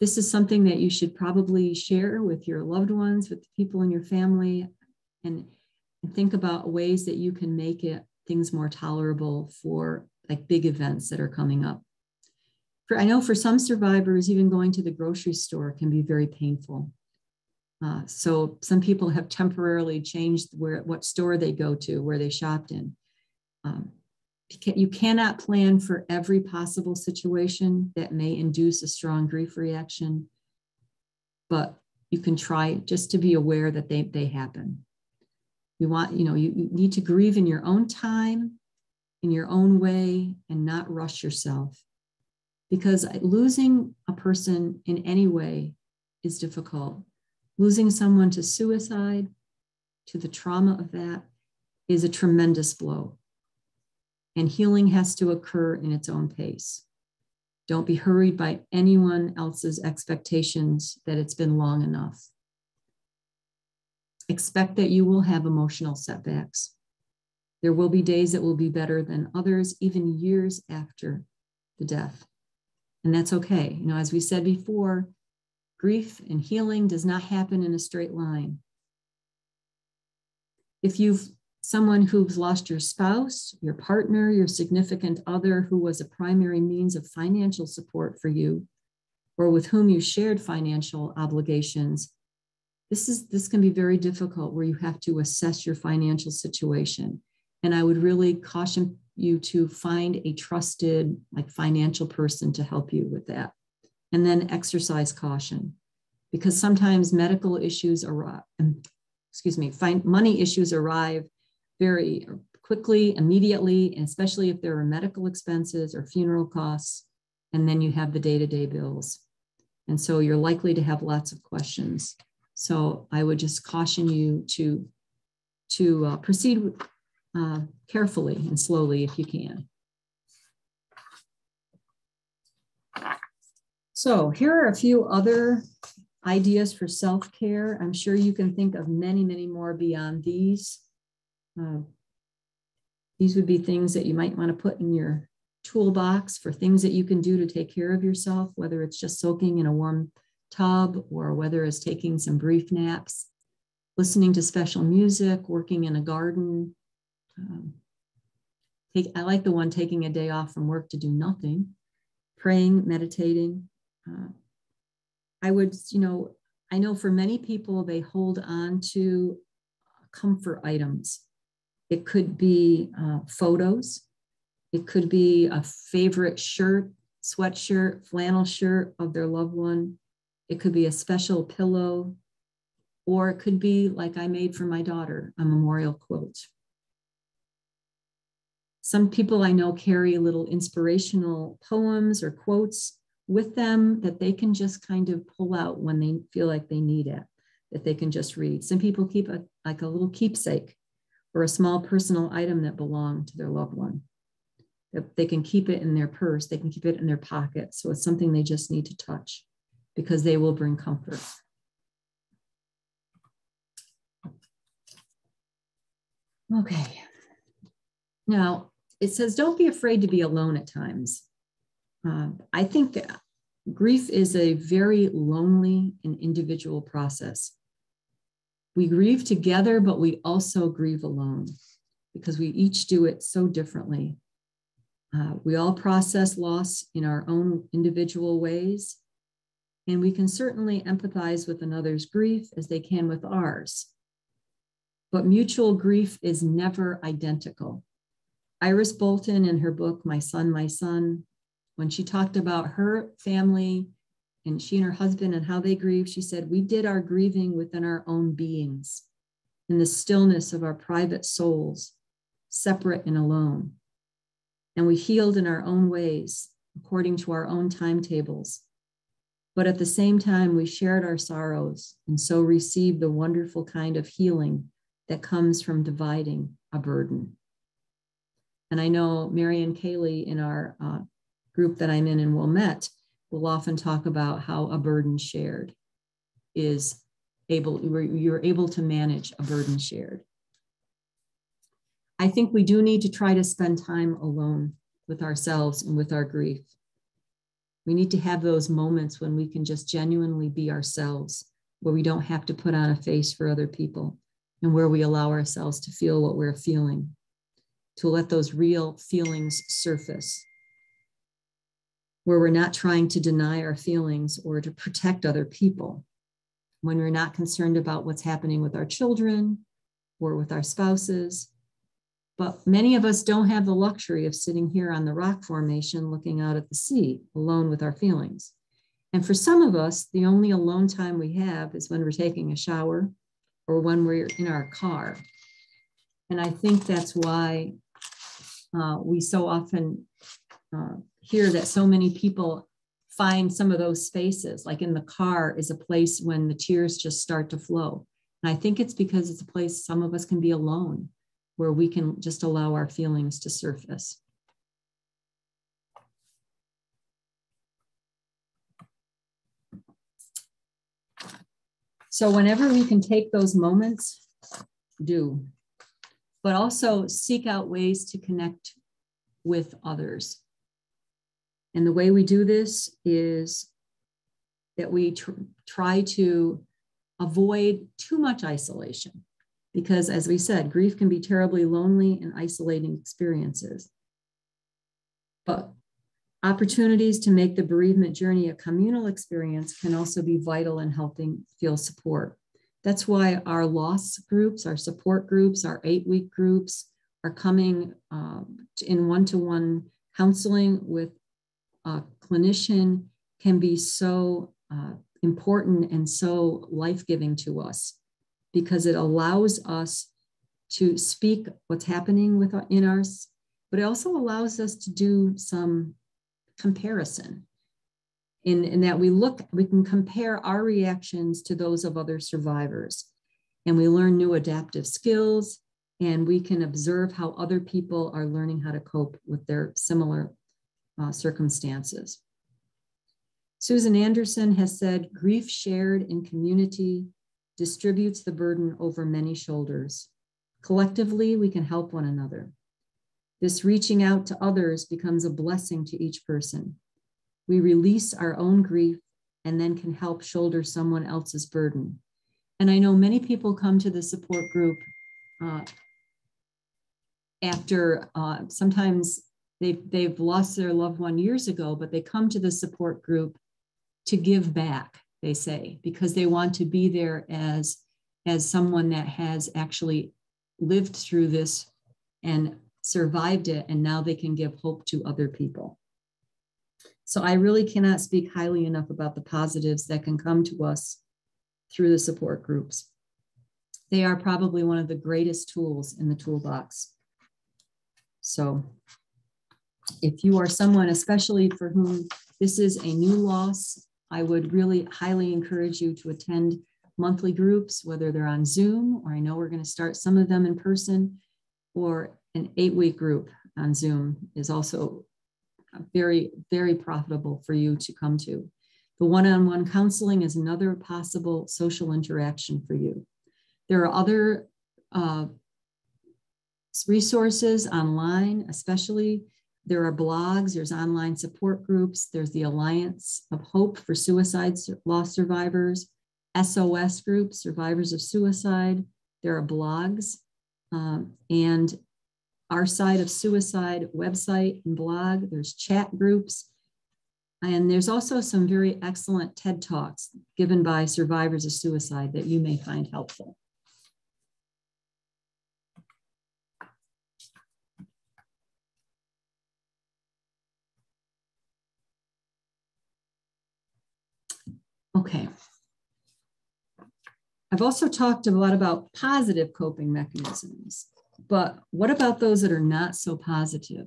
[SPEAKER 1] this is something that you should probably share with your loved ones, with the people in your family, and, and think about ways that you can make it things more tolerable for like big events that are coming up. For I know for some survivors, even going to the grocery store can be very painful. Uh, so some people have temporarily changed where what store they go to, where they shopped in. Um, you cannot plan for every possible situation that may induce a strong grief reaction, but you can try just to be aware that they, they happen. You want, you know, you, you need to grieve in your own time, in your own way, and not rush yourself. Because losing a person in any way is difficult Losing someone to suicide, to the trauma of that, is a tremendous blow. And healing has to occur in its own pace. Don't be hurried by anyone else's expectations that it's been long enough. Expect that you will have emotional setbacks. There will be days that will be better than others, even years after the death. And that's okay. You know, as we said before, Grief and healing does not happen in a straight line. If you've someone who's lost your spouse, your partner, your significant other who was a primary means of financial support for you, or with whom you shared financial obligations, this is this can be very difficult where you have to assess your financial situation. And I would really caution you to find a trusted like financial person to help you with that and then exercise caution because sometimes medical issues arrive, excuse me, find money issues arrive very quickly, immediately, especially if there are medical expenses or funeral costs, and then you have the day-to-day bills. And so you're likely to have lots of questions. So I would just caution you to, to uh, proceed uh, carefully and slowly if you can. So here are a few other ideas for self-care. I'm sure you can think of many, many more beyond these. Uh, these would be things that you might want to put in your toolbox for things that you can do to take care of yourself, whether it's just soaking in a warm tub or whether it's taking some brief naps, listening to special music, working in a garden. Um, take, I like the one taking a day off from work to do nothing, praying, meditating, uh, I would, you know, I know for many people, they hold on to comfort items. It could be uh, photos, it could be a favorite shirt, sweatshirt, flannel shirt of their loved one. It could be a special pillow, or it could be like I made for my daughter, a memorial quilt. Some people I know carry little inspirational poems or quotes with them that they can just kind of pull out when they feel like they need it, that they can just read. Some people keep a, like a little keepsake or a small personal item that belonged to their loved one They can keep it in their purse, they can keep it in their pocket. So it's something they just need to touch because they will bring comfort. Okay. Now, it says, don't be afraid to be alone at times. Uh, I think grief is a very lonely and individual process. We grieve together, but we also grieve alone because we each do it so differently. Uh, we all process loss in our own individual ways, and we can certainly empathize with another's grief as they can with ours. But mutual grief is never identical. Iris Bolton, in her book, My Son, My Son, when she talked about her family and she and her husband and how they grieve, she said, We did our grieving within our own beings, in the stillness of our private souls, separate and alone. And we healed in our own ways, according to our own timetables. But at the same time, we shared our sorrows and so received the wonderful kind of healing that comes from dividing a burden. And I know Mary and Kaylee in our uh, group that I'm in in Wilmette will often talk about how a burden shared is able, you're able to manage a burden shared. I think we do need to try to spend time alone with ourselves and with our grief. We need to have those moments when we can just genuinely be ourselves, where we don't have to put on a face for other people, and where we allow ourselves to feel what we're feeling, to let those real feelings surface where we're not trying to deny our feelings or to protect other people, when we're not concerned about what's happening with our children or with our spouses. But many of us don't have the luxury of sitting here on the rock formation looking out at the sea alone with our feelings. And for some of us, the only alone time we have is when we're taking a shower or when we're in our car. And I think that's why uh, we so often uh, hear that so many people find some of those spaces, like in the car, is a place when the tears just start to flow. And I think it's because it's a place some of us can be alone, where we can just allow our feelings to surface. So, whenever we can take those moments, do, but also seek out ways to connect with others. And the way we do this is that we tr- try to avoid too much isolation. Because, as we said, grief can be terribly lonely and isolating experiences. But opportunities to make the bereavement journey a communal experience can also be vital in helping feel support. That's why our loss groups, our support groups, our eight week groups are coming um, in one to one counseling with a clinician can be so uh, important and so life giving to us because it allows us to speak what's happening with in us, but it also allows us to do some comparison. In, in that we look, we can compare our reactions to those of other survivors, and we learn new adaptive skills, and we can observe how other people are learning how to cope with their similar uh, circumstances. Susan Anderson has said, grief shared in community distributes the burden over many shoulders. Collectively, we can help one another. This reaching out to others becomes a blessing to each person. We release our own grief and then can help shoulder someone else's burden. And I know many people come to the support group uh, after uh, sometimes they've, they've lost their loved one years ago, but they come to the support group to give back, they say, because they want to be there as, as someone that has actually lived through this and survived it, and now they can give hope to other people. So I really cannot speak highly enough about the positives that can come to us through the support groups. They are probably one of the greatest tools in the toolbox. So if you are someone, especially for whom this is a new loss, I would really highly encourage you to attend monthly groups, whether they're on Zoom, or I know we're going to start some of them in person, or an eight week group. on Zoom is also very, very profitable for you to come to. The one on one counseling is another possible social interaction for you. There are other uh, resources online, especially. There are blogs, there's online support groups, there's the Alliance of Hope for Suicide Loss Survivors, SOS groups, Survivors of Suicide. There are blogs, um, and our side of suicide website and blog. There's chat groups. And there's also some very excellent TED Talks given by survivors of suicide that you may find helpful. Okay. I've also talked a lot about positive coping mechanisms. But what about those that are not so positive?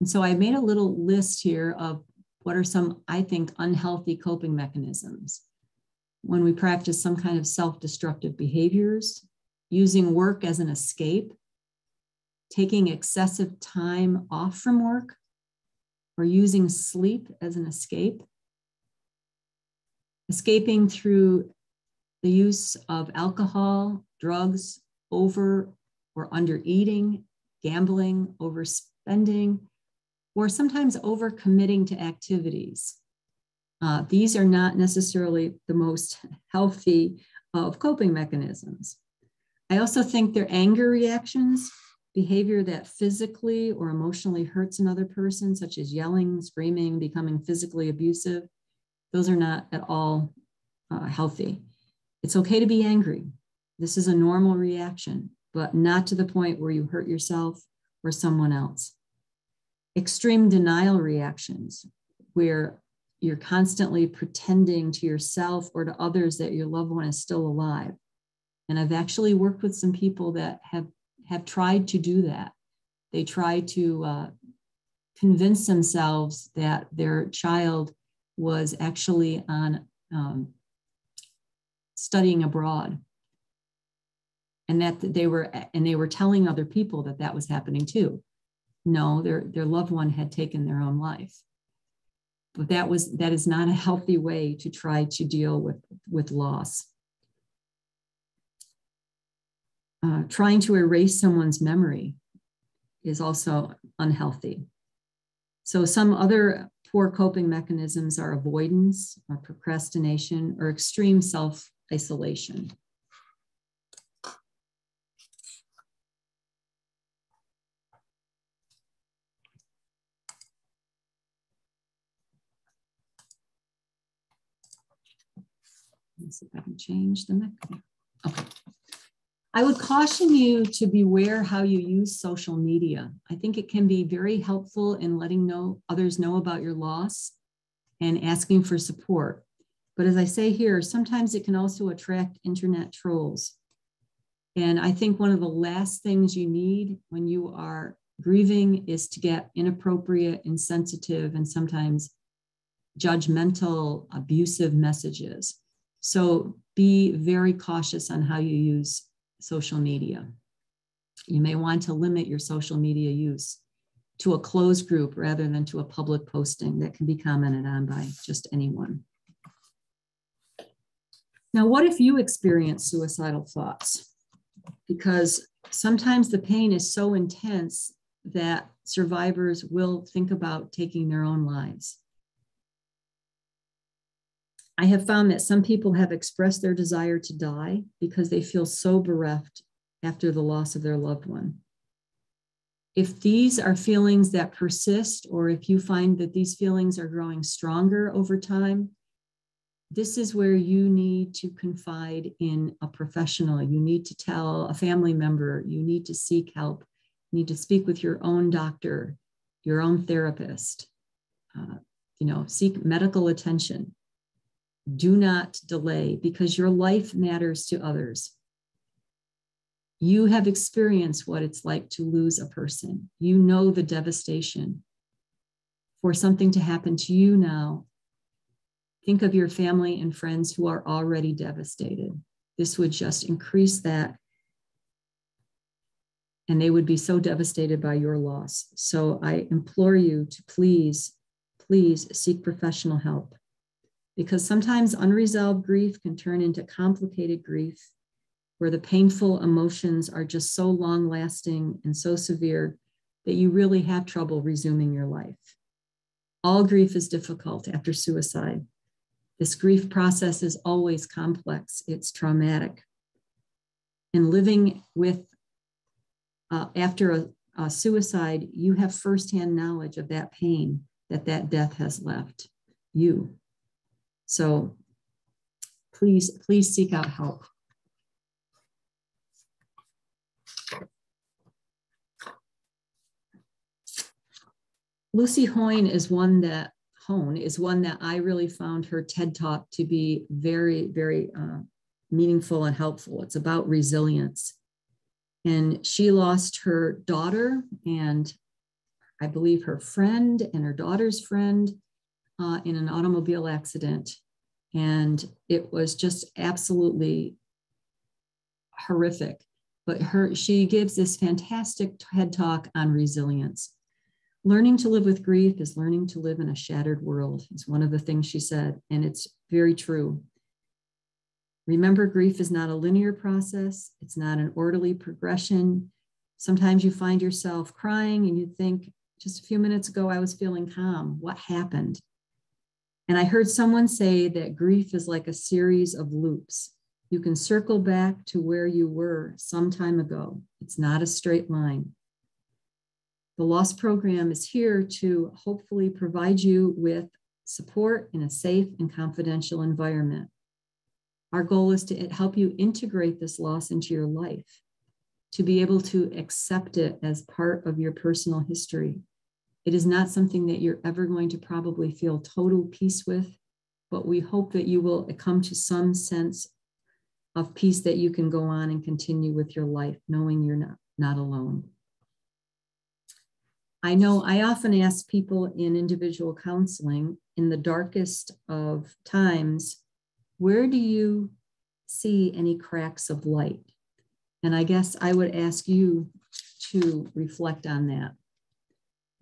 [SPEAKER 1] And so I made a little list here of what are some, I think, unhealthy coping mechanisms. When we practice some kind of self destructive behaviors, using work as an escape, taking excessive time off from work, or using sleep as an escape, escaping through the use of alcohol, drugs, over or under eating, gambling, overspending, or sometimes overcommitting to activities. Uh, these are not necessarily the most healthy of coping mechanisms. I also think they're anger reactions, behavior that physically or emotionally hurts another person, such as yelling, screaming, becoming physically abusive. Those are not at all uh, healthy. It's okay to be angry. This is a normal reaction but not to the point where you hurt yourself or someone else. Extreme denial reactions, where you're constantly pretending to yourself or to others that your loved one is still alive. And I've actually worked with some people that have, have tried to do that. They try to uh, convince themselves that their child was actually on um, studying abroad. And that they were and they were telling other people that that was happening too. No their their loved one had taken their own life. But that was that is not a healthy way to try to deal with with loss. Uh, trying to erase someone's memory is also unhealthy. So some other poor coping mechanisms are avoidance or procrastination or extreme self isolation Let's see if I can change the mechanism. Okay. I would caution you to beware how you use social media. I think it can be very helpful in letting know others know about your loss and asking for support. But as I say here, sometimes it can also attract internet trolls. And I think one of the last things you need when you are grieving is to get inappropriate, insensitive, and sometimes judgmental, abusive messages. So be very cautious on how you use social media. You may want to limit your social media use to a closed group rather than to a public posting that can be commented on by just anyone. Now, what if you experience suicidal thoughts? Because sometimes the pain is so intense that survivors will think about taking their own lives. I have found that some people have expressed their desire to die because they feel so bereft after the loss of their loved one. If these are feelings that persist, or if you find that these feelings are growing stronger over time, this is where you need to confide in a professional. You need to tell a family member, you need to seek help, you need to speak with your own doctor, your own therapist, uh, you know, seek medical attention do not delay because your life matters to others. You have experienced what it's like to lose a person. You know the devastation. For something to happen to you now, think of your family and friends who are already devastated. This would just increase that and they would be so devastated by your loss. So I implore you to please, please seek professional help because sometimes unresolved grief can turn into complicated grief where the painful emotions are just so long lasting and so severe that you really have trouble resuming your life. All grief is difficult after suicide. This grief process is always complex, it's traumatic. And living with, uh, after a, a suicide, you have firsthand knowledge of that pain that that death has left you. So please, please seek out help. Lucy Hoyne is one that Hone is one that I really found her TED talk to be very, very uh, meaningful and helpful. It's about resilience. And she lost her daughter and I believe her friend and her daughter's friend uh, in an automobile accident. And it was just absolutely horrific. But her, she gives this fantastic TED talk on resilience. Learning to live with grief is learning to live in a shattered world, is one of the things she said. And it's very true. Remember, grief is not a linear process, it's not an orderly progression. Sometimes you find yourself crying and you think, just a few minutes ago, I was feeling calm. What happened? And I heard someone say that grief is like a series of loops. You can circle back to where you were some time ago. It's not a straight line. The LOSS Program is here to hopefully provide you with support in a safe and confidential environment. Our goal is to help you integrate this loss into your life, to be able to accept it as part of your personal history, it is not something that you're ever going to probably feel total peace with, but we hope that you will come to some sense of peace that you can go on and continue with your life, knowing you're not, not alone. I know I often ask people in individual counseling in the darkest of times, where do you see any cracks of light? And I guess I would ask you to reflect on that.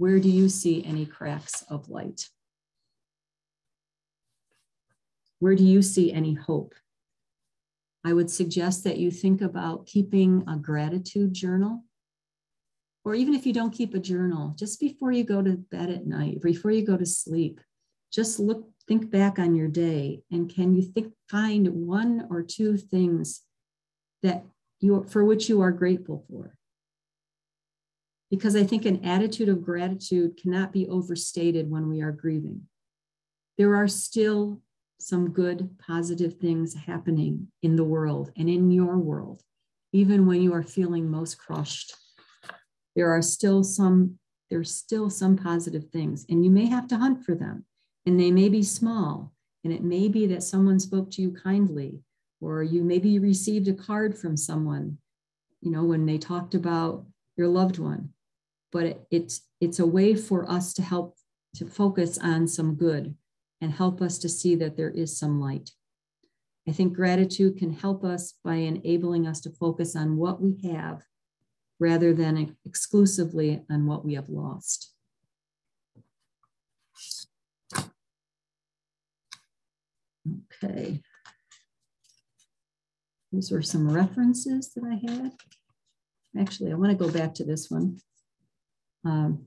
[SPEAKER 1] Where do you see any cracks of light? Where do you see any hope? I would suggest that you think about keeping a gratitude journal. Or even if you don't keep a journal, just before you go to bed at night, before you go to sleep, just look, think back on your day and can you think, find one or two things that you, for which you are grateful for? Because I think an attitude of gratitude cannot be overstated when we are grieving. There are still some good, positive things happening in the world and in your world, even when you are feeling most crushed. There are still some, there's still some positive things, and you may have to hunt for them, and they may be small, and it may be that someone spoke to you kindly, or you maybe received a card from someone, you know, when they talked about your loved one but it's it's a way for us to help to focus on some good and help us to see that there is some light. I think gratitude can help us by enabling us to focus on what we have rather than exclusively on what we have lost. Okay. These were some references that I had. Actually, I want to go back to this one. Um,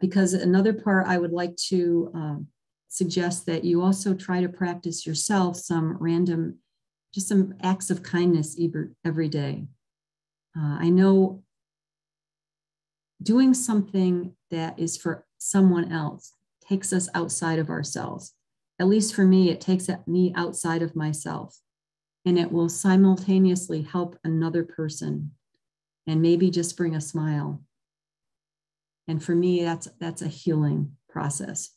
[SPEAKER 1] because another part I would like to uh, suggest that you also try to practice yourself some random, just some acts of kindness every day. Uh, I know doing something that is for someone else takes us outside of ourselves. At least for me, it takes me outside of myself and it will simultaneously help another person and maybe just bring a smile. And for me, that's that's a healing process.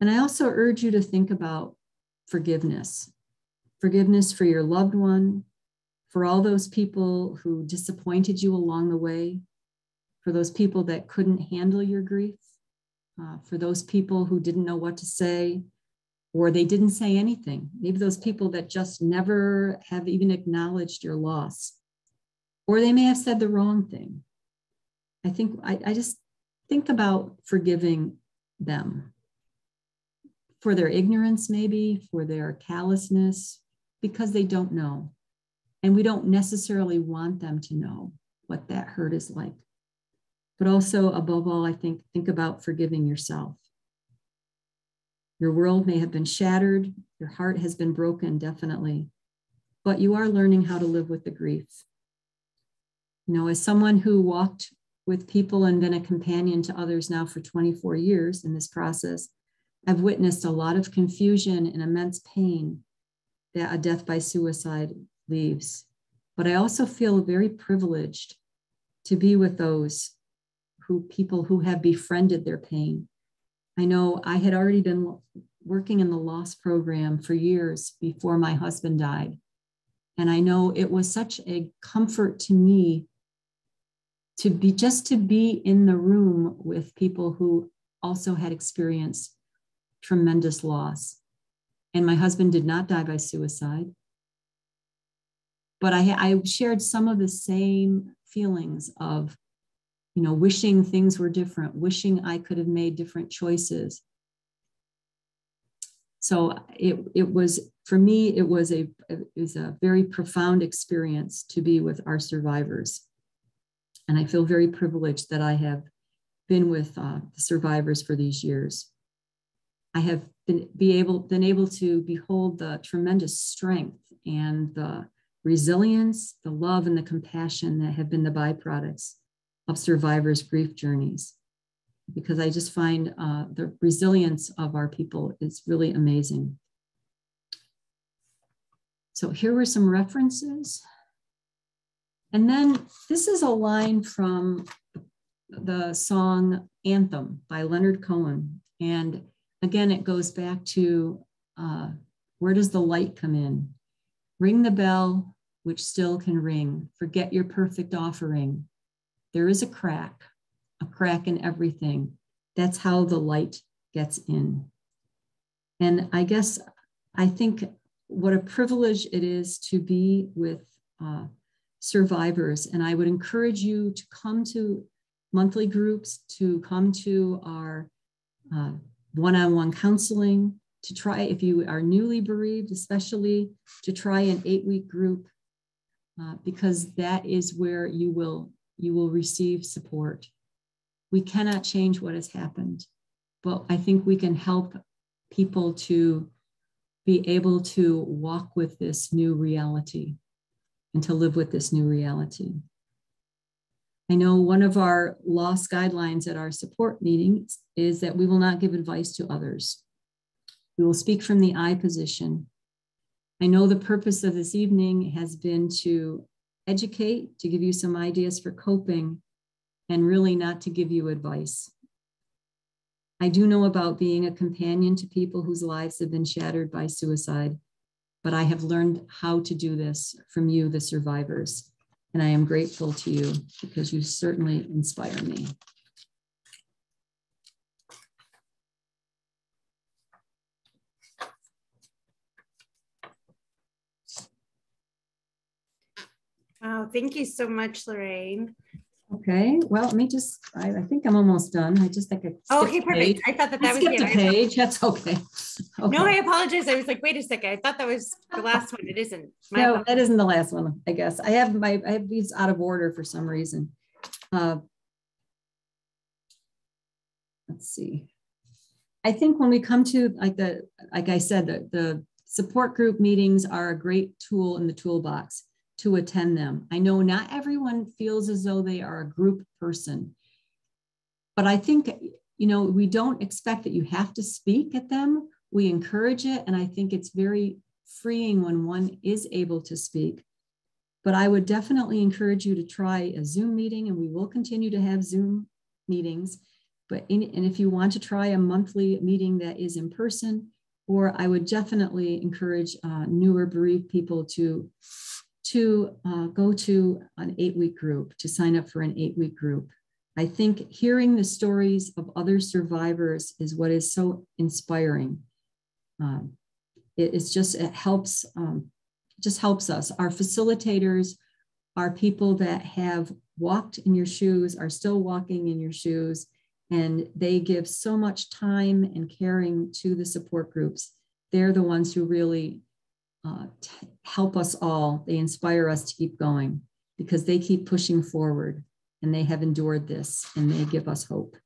[SPEAKER 1] And I also urge you to think about forgiveness. Forgiveness for your loved one, for all those people who disappointed you along the way, for those people that couldn't handle your grief, uh, for those people who didn't know what to say, or they didn't say anything. Maybe those people that just never have even acknowledged your loss or they may have said the wrong thing. I think I, I just think about forgiving them for their ignorance, maybe for their callousness, because they don't know. And we don't necessarily want them to know what that hurt is like. But also, above all, I think, think about forgiving yourself. Your world may have been shattered, your heart has been broken, definitely, but you are learning how to live with the grief. You know, as someone who walked with people and been a companion to others now for 24 years in this process, I've witnessed a lot of confusion and immense pain that a death by suicide leaves. But I also feel very privileged to be with those who people who have befriended their pain. I know I had already been working in the LOSS Program for years before my husband died. And I know it was such a comfort to me to be just to be in the room with people who also had experienced tremendous loss. And my husband did not die by suicide. But I, I shared some of the same feelings of, you know, wishing things were different, wishing I could have made different choices. So it, it was, for me, it was a, it was a very profound experience to be with our survivors. And I feel very privileged that I have been with uh, the survivors for these years. I have been, be able, been able to behold the tremendous strength and the resilience, the love, and the compassion that have been the byproducts of survivors' grief journeys. Because I just find uh, the resilience of our people is really amazing. So here were some references. And then this is a line from the song Anthem by Leonard Cohen. And again, it goes back to uh, where does the light come in? Ring the bell, which still can ring. Forget your perfect offering. There is a crack, a crack in everything. That's how the light gets in. And I guess I think what a privilege it is to be with uh, survivors. And I would encourage you to come to monthly groups, to come to our one on one counseling, to try, if you are newly bereaved, especially, to try an eight week group. Uh, because that is where you will you will receive support. We cannot change what has happened, but I think we can help people to be able to walk with this new reality and to live with this new reality. I know one of our LOSS guidelines at our support meetings is that we will not give advice to others. We will speak from the I position. I know the purpose of this evening has been to educate, to give you some ideas for coping, and really not to give you advice. I do know about being a companion to people whose lives have been shattered by suicide but I have learned how to do this from you, the survivors. And I am grateful to you because you certainly inspire me.
[SPEAKER 2] Wow, thank you so much, Laraine.
[SPEAKER 1] Okay, well, let me just, I, I think I'm almost done. I just think I.
[SPEAKER 2] Oh, okay, perfect. Page. I thought that that I was
[SPEAKER 1] skipped a page. That's okay. okay.
[SPEAKER 2] No, I apologize. I was like, wait a second. I thought that was the last one. It isn't.
[SPEAKER 1] My no, apologies. that isn't the last one, I guess. I have my, I have these out of order for some reason. Uh, let's see. I think when we come to like the, like I said, the, the support group meetings are a great tool in the toolbox to attend them. I know not everyone feels as though they are a group person, but I think, you know, we don't expect that you have to speak at them. We encourage it. And I think it's very freeing when one is able to speak. But I would definitely encourage you to try a Zoom meeting, and we will continue to have Zoom meetings. But in, and if you want to try a monthly meeting that is in person, or I would definitely encourage uh, newer bereaved people to to uh, go to an eight week group, to sign up for an eight week group. I think hearing the stories of other survivors is what is so inspiring. Um, it, it's just, it helps, um, just helps us. Our facilitators are people that have walked in your shoes, are still walking in your shoes, and they give so much time and caring to the support groups. They're the ones who really uh, help us all. They inspire us to keep going because they keep pushing forward and they have endured this and they give us hope.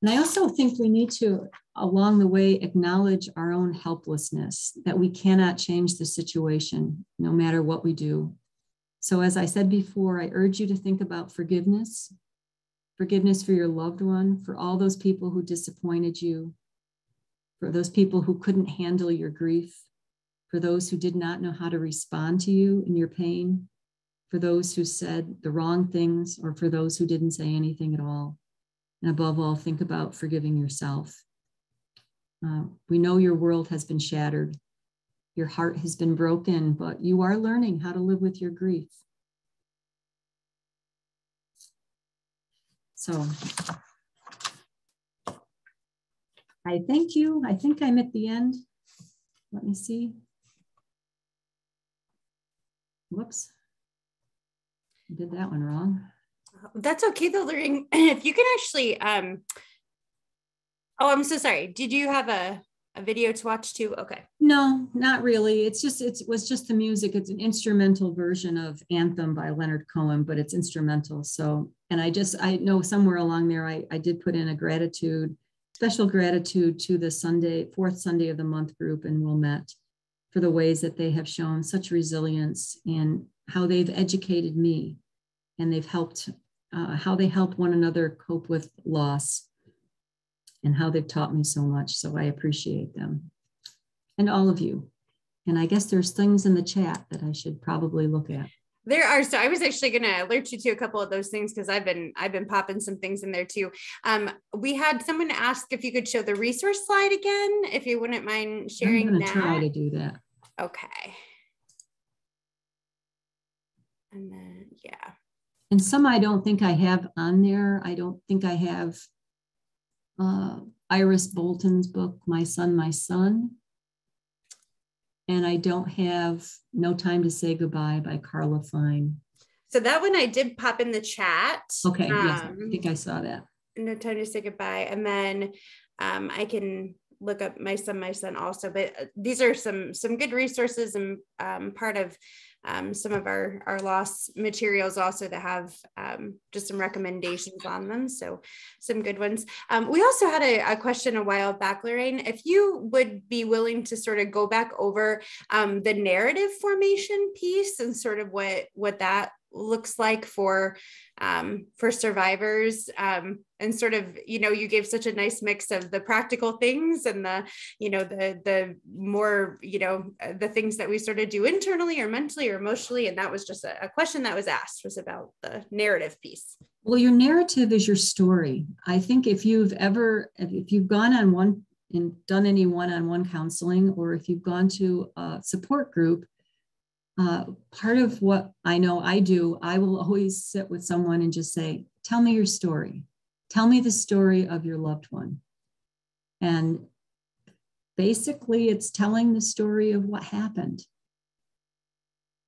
[SPEAKER 1] And I also think we need to, along the way, acknowledge our own helplessness, that we cannot change the situation no matter what we do. So, as I said before, I urge you to think about forgiveness forgiveness for your loved one, for all those people who disappointed you, for those people who couldn't handle your grief, for those who did not know how to respond to you in your pain, for those who said the wrong things, or for those who didn't say anything at all. And above all, think about forgiving yourself. Uh, we know your world has been shattered, your heart has been broken, but you are learning how to live with your grief. So I thank you. I think I'm at the end. Let me see. Whoops. I did that one wrong.
[SPEAKER 2] That's okay though, Laraine. If you can actually, um, oh, I'm so sorry. Did you have a, a video to watch too? Okay.
[SPEAKER 1] No, not really. It's just, it was just the music. It's an instrumental version of Anthem by Leonard Cohen, but it's instrumental. So, and I just, I know somewhere along there, I, I did put in a gratitude, special gratitude to the Sunday, fourth Sunday of the month group in Wilmette for the ways that they have shown such resilience and how they've educated me and they've helped uh, how they help one another cope with loss and how they've taught me so much. So i appreciate them and all of you. And i guess there's things in the chat that i should probably look at
[SPEAKER 2] there are so i was actually going to alert you to a couple of those things because i've been i've been popping some things in there too. Um, we had someone ask if you could show the resource slide again if you wouldn't mind sharing
[SPEAKER 1] i'm
[SPEAKER 2] going
[SPEAKER 1] to try to do that.
[SPEAKER 2] Okay. And then yeah.
[SPEAKER 1] And some I don't think I have on there. I don't think I have uh, Iris Bolton's book, My Son, My Son. And I don't have No Time to Say Goodbye by Carla Fine.
[SPEAKER 2] So that one I did pop in the chat.
[SPEAKER 1] Okay, um, yes, I think I saw that.
[SPEAKER 2] No Time to Say Goodbye. And then um, I can look up My Son, My Son also. But uh, these are some some good resources and um, part of um, some of our, our LOSS materials also that have um, just some recommendations on them. So some good ones. Um, we also had a, a, question a while back, Laraine, if you would be willing to sort of go back over um, the narrative formation piece and sort of what, what that looks like for um, for survivors um, and sort of you know you gave such a nice mix of the practical things and the you know the the more you know the things that we sort of do internally or mentally or emotionally and that was just a, a question that was asked was about the narrative piece.
[SPEAKER 1] Well your narrative is your story. I think if you've ever if you've gone on one and done any one-on-one counseling or if you've gone to a support group uh, part of what I know I do, I will always sit with someone and just say, Tell me your story. Tell me the story of your loved one. And basically, it's telling the story of what happened.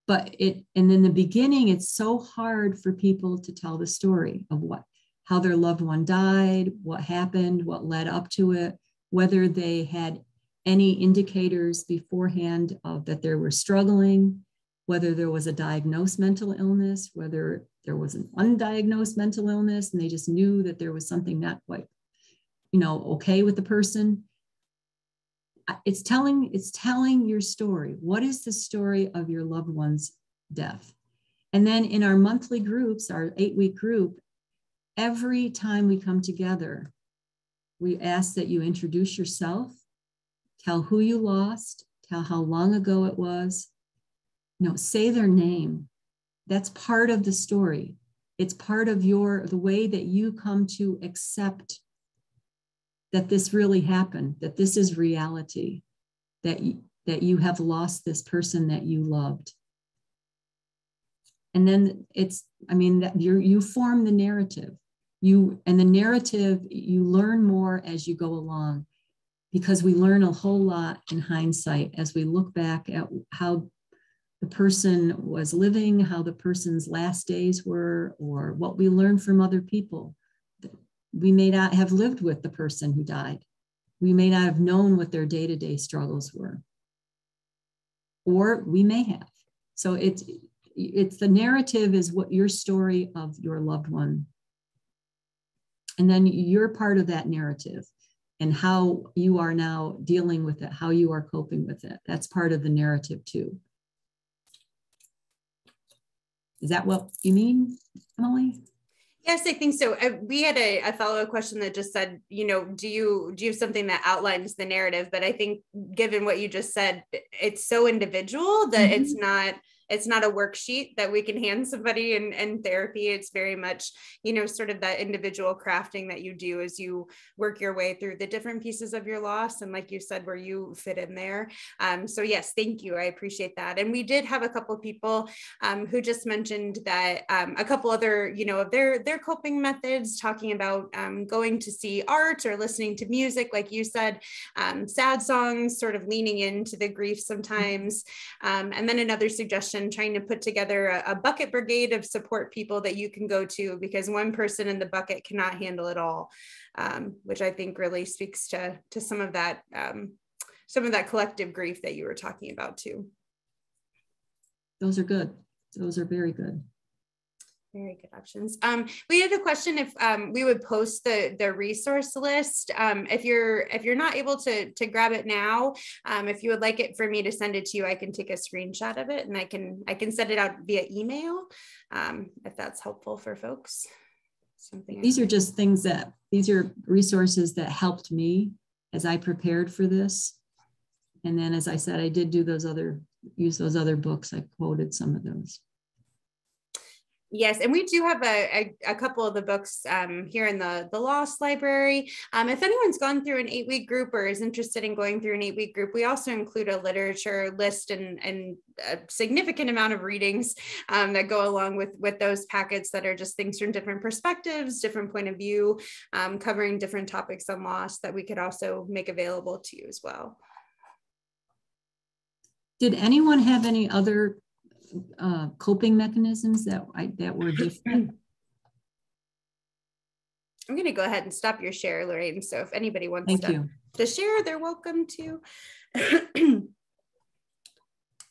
[SPEAKER 1] But it, and in the beginning, it's so hard for people to tell the story of what, how their loved one died, what happened, what led up to it, whether they had any indicators beforehand of that they were struggling, whether there was a diagnosed mental illness, whether there was an undiagnosed mental illness, and they just knew that there was something not quite, you know, okay with the person. It's telling, it's telling your story. What is the story of your loved one's death? And then in our monthly groups, our eight-week group, every time we come together, we ask that you introduce yourself, tell who you lost, tell how long ago it was, no, say their name. That's part of the story. It's part of your the way that you come to accept that this really happened, that this is reality, that you, that you have lost this person that you loved. And then it's, I mean, that you you form the narrative. You and the narrative you learn more as you go along because we learn a whole lot in hindsight as we look back at how the person was living, how the person's last days were, or what we learned from other people. We may not have lived with the person who died. We may not have known what their day to day struggles were, or we may have. So it's it's the narrative is what your story of your loved one and then you're part of that narrative and how you are now dealing with it how you are coping with it that's part of the narrative too is that what you mean emily
[SPEAKER 2] Yes, I think so. Uh, we had a, a follow-up question that just said, you know, do you do you have something that outlines the narrative? But I think given what you just said, it's so individual that mm-hmm. it's not it's not a worksheet that we can hand somebody in, in therapy. It's very much you know sort of that individual crafting that you do as you work your way through the different pieces of your loss. And like you said where you fit in there. Um, so yes thank you. I appreciate that. And we did have a couple people um, who just mentioned that um, a couple other you know of their their coping methods talking about um, going to see art or listening to music like you said um, sad songs sort of leaning into the grief sometimes. Um, and then another suggestion trying to put together a, a, bucket brigade of support people that you can go to because one person in the bucket cannot handle it all, um, which I think really speaks to, to some of that um, some of that collective grief that you were talking about too.
[SPEAKER 1] Those are good. Those are very good.
[SPEAKER 2] Very good options. Um, we had a question if um, we would post the the resource list. Um, if you're if you're not able to to grab it now, um, if you would like it for me to send it to you, I can take a screenshot of it and I can I can send it out via email um, if that's helpful for folks.
[SPEAKER 1] Something these are just things that these are resources that helped me as I prepared for this. And then, as I said, I did do those other use those other books. I quoted some of those.
[SPEAKER 2] Yes, and we do have a, a, a couple of the books um, here in the, the LOSS Library. Um, if anyone's gone through an eight week group or is interested in going through an eight week group, we also include a literature list and, and a significant amount of readings um, that go along with, with those packets that are just things from different perspectives, different point of view, um, covering different topics on loss that we could also make available to you as well.
[SPEAKER 1] Did anyone have any other uh, coping mechanisms that I, that were different?
[SPEAKER 2] I'm going to go ahead and stop your share, Laraine. So if anybody wants
[SPEAKER 1] Thank
[SPEAKER 2] to,
[SPEAKER 1] you.
[SPEAKER 2] to share, they're welcome to.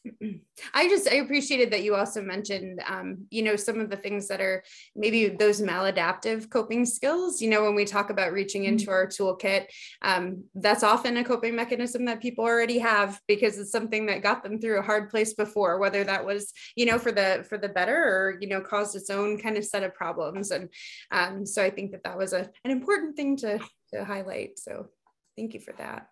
[SPEAKER 2] I just I appreciated that you also mentioned um, you know some of the things that are maybe those maladaptive coping skills. You know when we talk about reaching into our toolkit, um, that's often a coping mechanism that people already have because it's something that got them through a hard place before, whether that was you know for the for the better or you know caused its own kind of set of problems. And um, so I think that that was a, an important thing to to highlight. So thank you for that.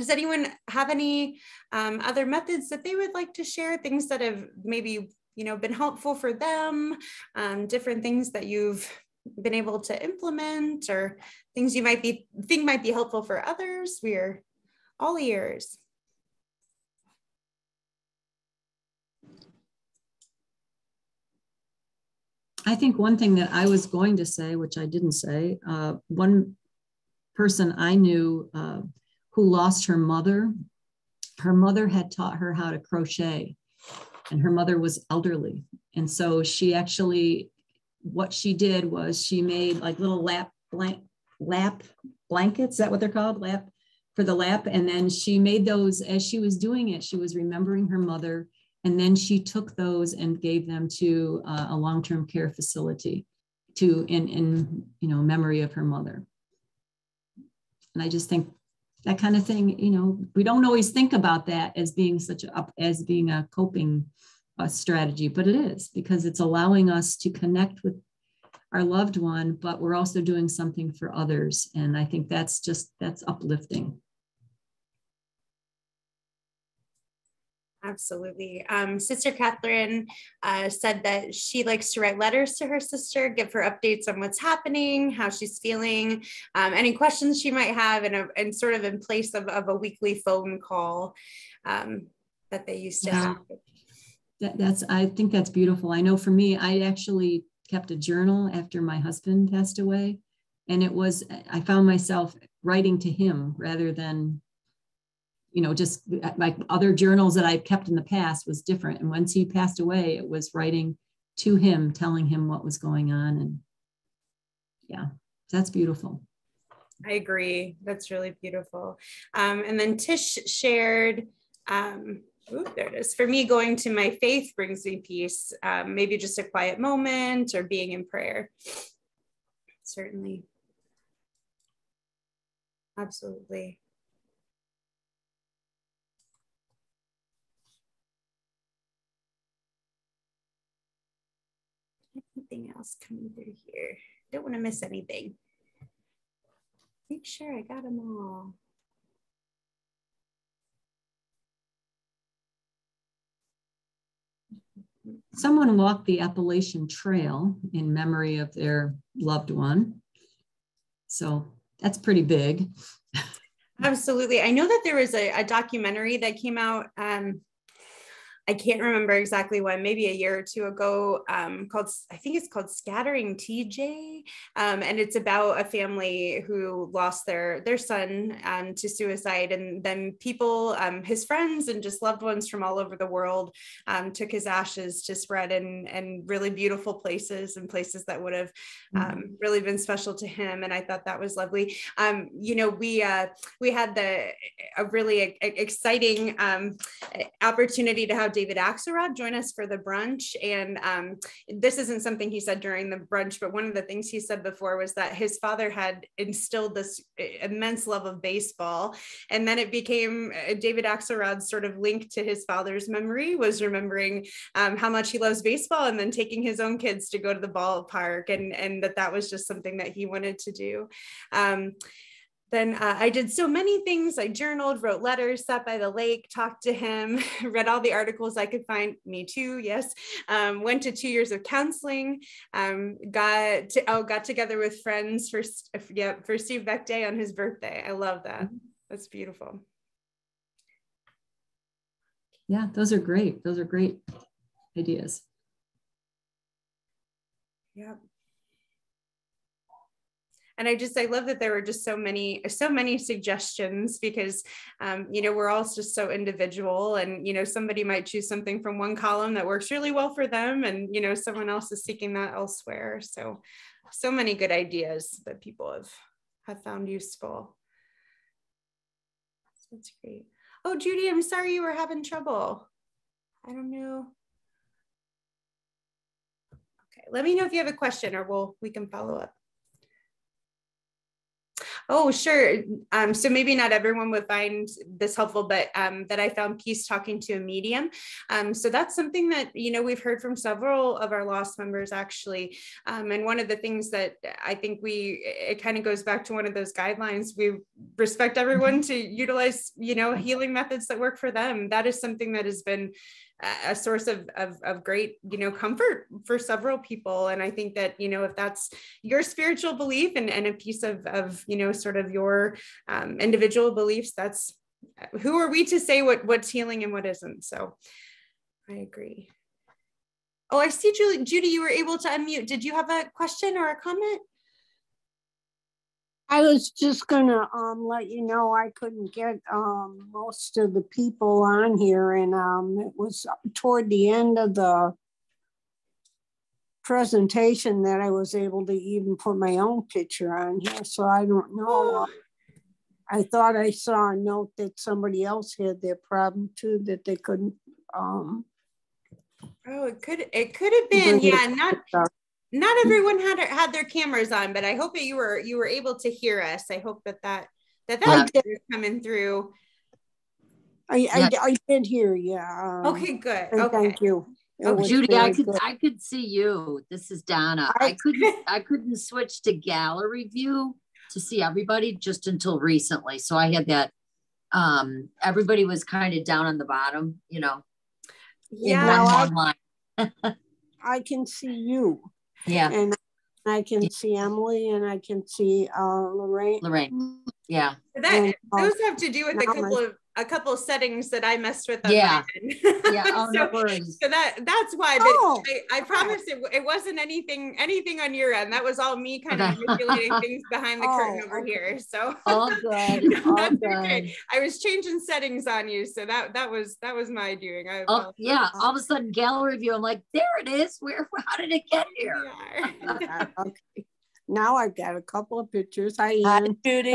[SPEAKER 2] Does anyone have any um, other methods that they would like to share? Things that have maybe you know been helpful for them, um, different things that you've been able to implement, or things you might be think might be helpful for others. We are all ears.
[SPEAKER 1] I think one thing that I was going to say, which I didn't say, uh, one person I knew uh, who lost her mother. Her mother had taught her how to crochet, and her mother was elderly. And so she actually, what she did was she made like little lap blank lap blankets. Is that what they're called? Lap for the lap. And then she made those as she was doing it. She was remembering her mother, and then she took those and gave them to uh, a long-term care facility, to in in you know memory of her mother. And I just think that kind of thing you know we don't always think about that as being such a as being a coping uh, strategy but it is because it's allowing us to connect with our loved one but we're also doing something for others. And i think that's just that's uplifting
[SPEAKER 2] Absolutely. Um, sister Catherine uh, said that she likes to write letters to her sister, give her updates on what's happening, how she's feeling, um, any questions she might have, and, a, and sort of in place of, of a weekly phone call um, that they used to yeah. have.
[SPEAKER 1] That, that's, I think that's beautiful. I know for me, I actually kept a journal after my husband passed away. And it was, I found myself writing to him rather than, you know, just like other journals that I kept in the past was different. And once he passed away, it was writing to him, telling him what was going on. And yeah, that's beautiful.
[SPEAKER 2] I agree. That's really beautiful. Um, and then Tish shared, um, ooh, there it is. For me, going to my faith brings me peace. Um, maybe just a quiet moment or being in prayer. Certainly. Absolutely. Anything else coming through here? Don't want to miss anything. Make sure I got them all.
[SPEAKER 1] Someone walked the Appalachian Trail in memory of their loved one. So that's pretty big.
[SPEAKER 2] Absolutely. I know that there was a, a documentary that came out um, I can't remember exactly when, maybe a year or two ago, um, called, I think it's called Scattering CJ. Um, and it's about a family who lost their, their son um, to suicide. And then people, um, his friends and just loved ones from all over the world um, took his ashes to spread in, in really beautiful places and places that would have mm-hmm. Um, really been special to him. And I thought that was lovely. you know, we, uh, we had the, a really exciting opportunity to have David Axelrod join us for the brunch. And um, this isn't something he said during the brunch, but one of the things he said before was that his father had instilled this immense love of baseball. And then it became uh, David Axelrod's sort of link to his father's memory was remembering um, how much he loves baseball and then taking his own kids to go to the ballpark and, and that that was just something that he wanted to do. Um, then uh, I did so many things. I journaled, wrote letters, sat by the lake, talked to him, read all the articles I could find. Me too, yes. Um, went to two years of counseling. Um, got to, oh, got together with friends for yeah for Steve Beck Day on his birthday. I love that. Mm-hmm. That's beautiful.
[SPEAKER 1] Yeah, those are great. Those are great ideas.
[SPEAKER 2] Yeah and i just i love that there were just so many so many suggestions because um, you know we're all just so individual and you know somebody might choose something from one column that works really well for them and you know someone else is seeking that elsewhere. So so many good ideas that people have have found useful. That's great. Oh judy i'm sorry you were having trouble. I don't know. Okay let me know if you have a question or we'll we can follow up Oh, sure. Um, so maybe not everyone would find this helpful, but um, that I found peace talking to a medium. Um, so that's something that, you know, we've heard from several of our LOSS members actually. Um, and one of the things that I think we, it kind of goes back to one of those guidelines. We respect everyone to utilize, you know, healing methods that work for them. That is something that has been a source of, of, of great you know comfort for several people. And i think that you know if that's your spiritual belief and, and a piece of, of you know sort of your um, individual beliefs that's who are we to say what what's healing and what isn't? So i agree. Oh i see julie judy you were able to unmute. Did you have a question or a comment
[SPEAKER 3] I was just gonna um, let you know I couldn't get um, most of the people on here, and um, it was toward the end of the presentation that I was able to even put my own picture on here. So I don't know. I thought I saw a note that somebody else had their problem too, that they couldn't. Um,
[SPEAKER 2] oh, it could it could have been yeah, not not everyone had had their cameras on, but I hope that you were you were able to hear us. I hope that that that that is coming through.
[SPEAKER 3] I, yeah. I, I, did hear, yeah.
[SPEAKER 2] Um, okay, good. Okay.
[SPEAKER 3] Thank you.
[SPEAKER 4] Oh, Judy, I could good. I could see you. This is Donna. I, I couldn't I couldn't switch to gallery view to see everybody just until recently. So I had that um everybody was kind of down on the bottom, you know.
[SPEAKER 3] Yeah. I, I can see you.
[SPEAKER 4] Yeah.
[SPEAKER 3] And I can see Emily and I can see uh, Laraine.
[SPEAKER 4] Laraine. Yeah.
[SPEAKER 2] That, and, uh, those have to do with a couple of a couple settings that I messed with.
[SPEAKER 4] yeah. yeah. Oh,
[SPEAKER 2] so,
[SPEAKER 4] no worries.
[SPEAKER 2] So that that's why. But oh, I, I promise it, it wasn't anything anything on your end. That was all me kind of manipulating things behind the oh, curtain over okay. here. So
[SPEAKER 4] all good. All good. Okay.
[SPEAKER 2] I was changing settings on you, so that that was that was my doing. I,
[SPEAKER 4] oh, yeah. All of a sudden, gallery view. I'm like, there it is. Where? How did it get here?
[SPEAKER 3] okay. Now I've got a couple of pictures. Hi, Ian.
[SPEAKER 5] Hi, Judy.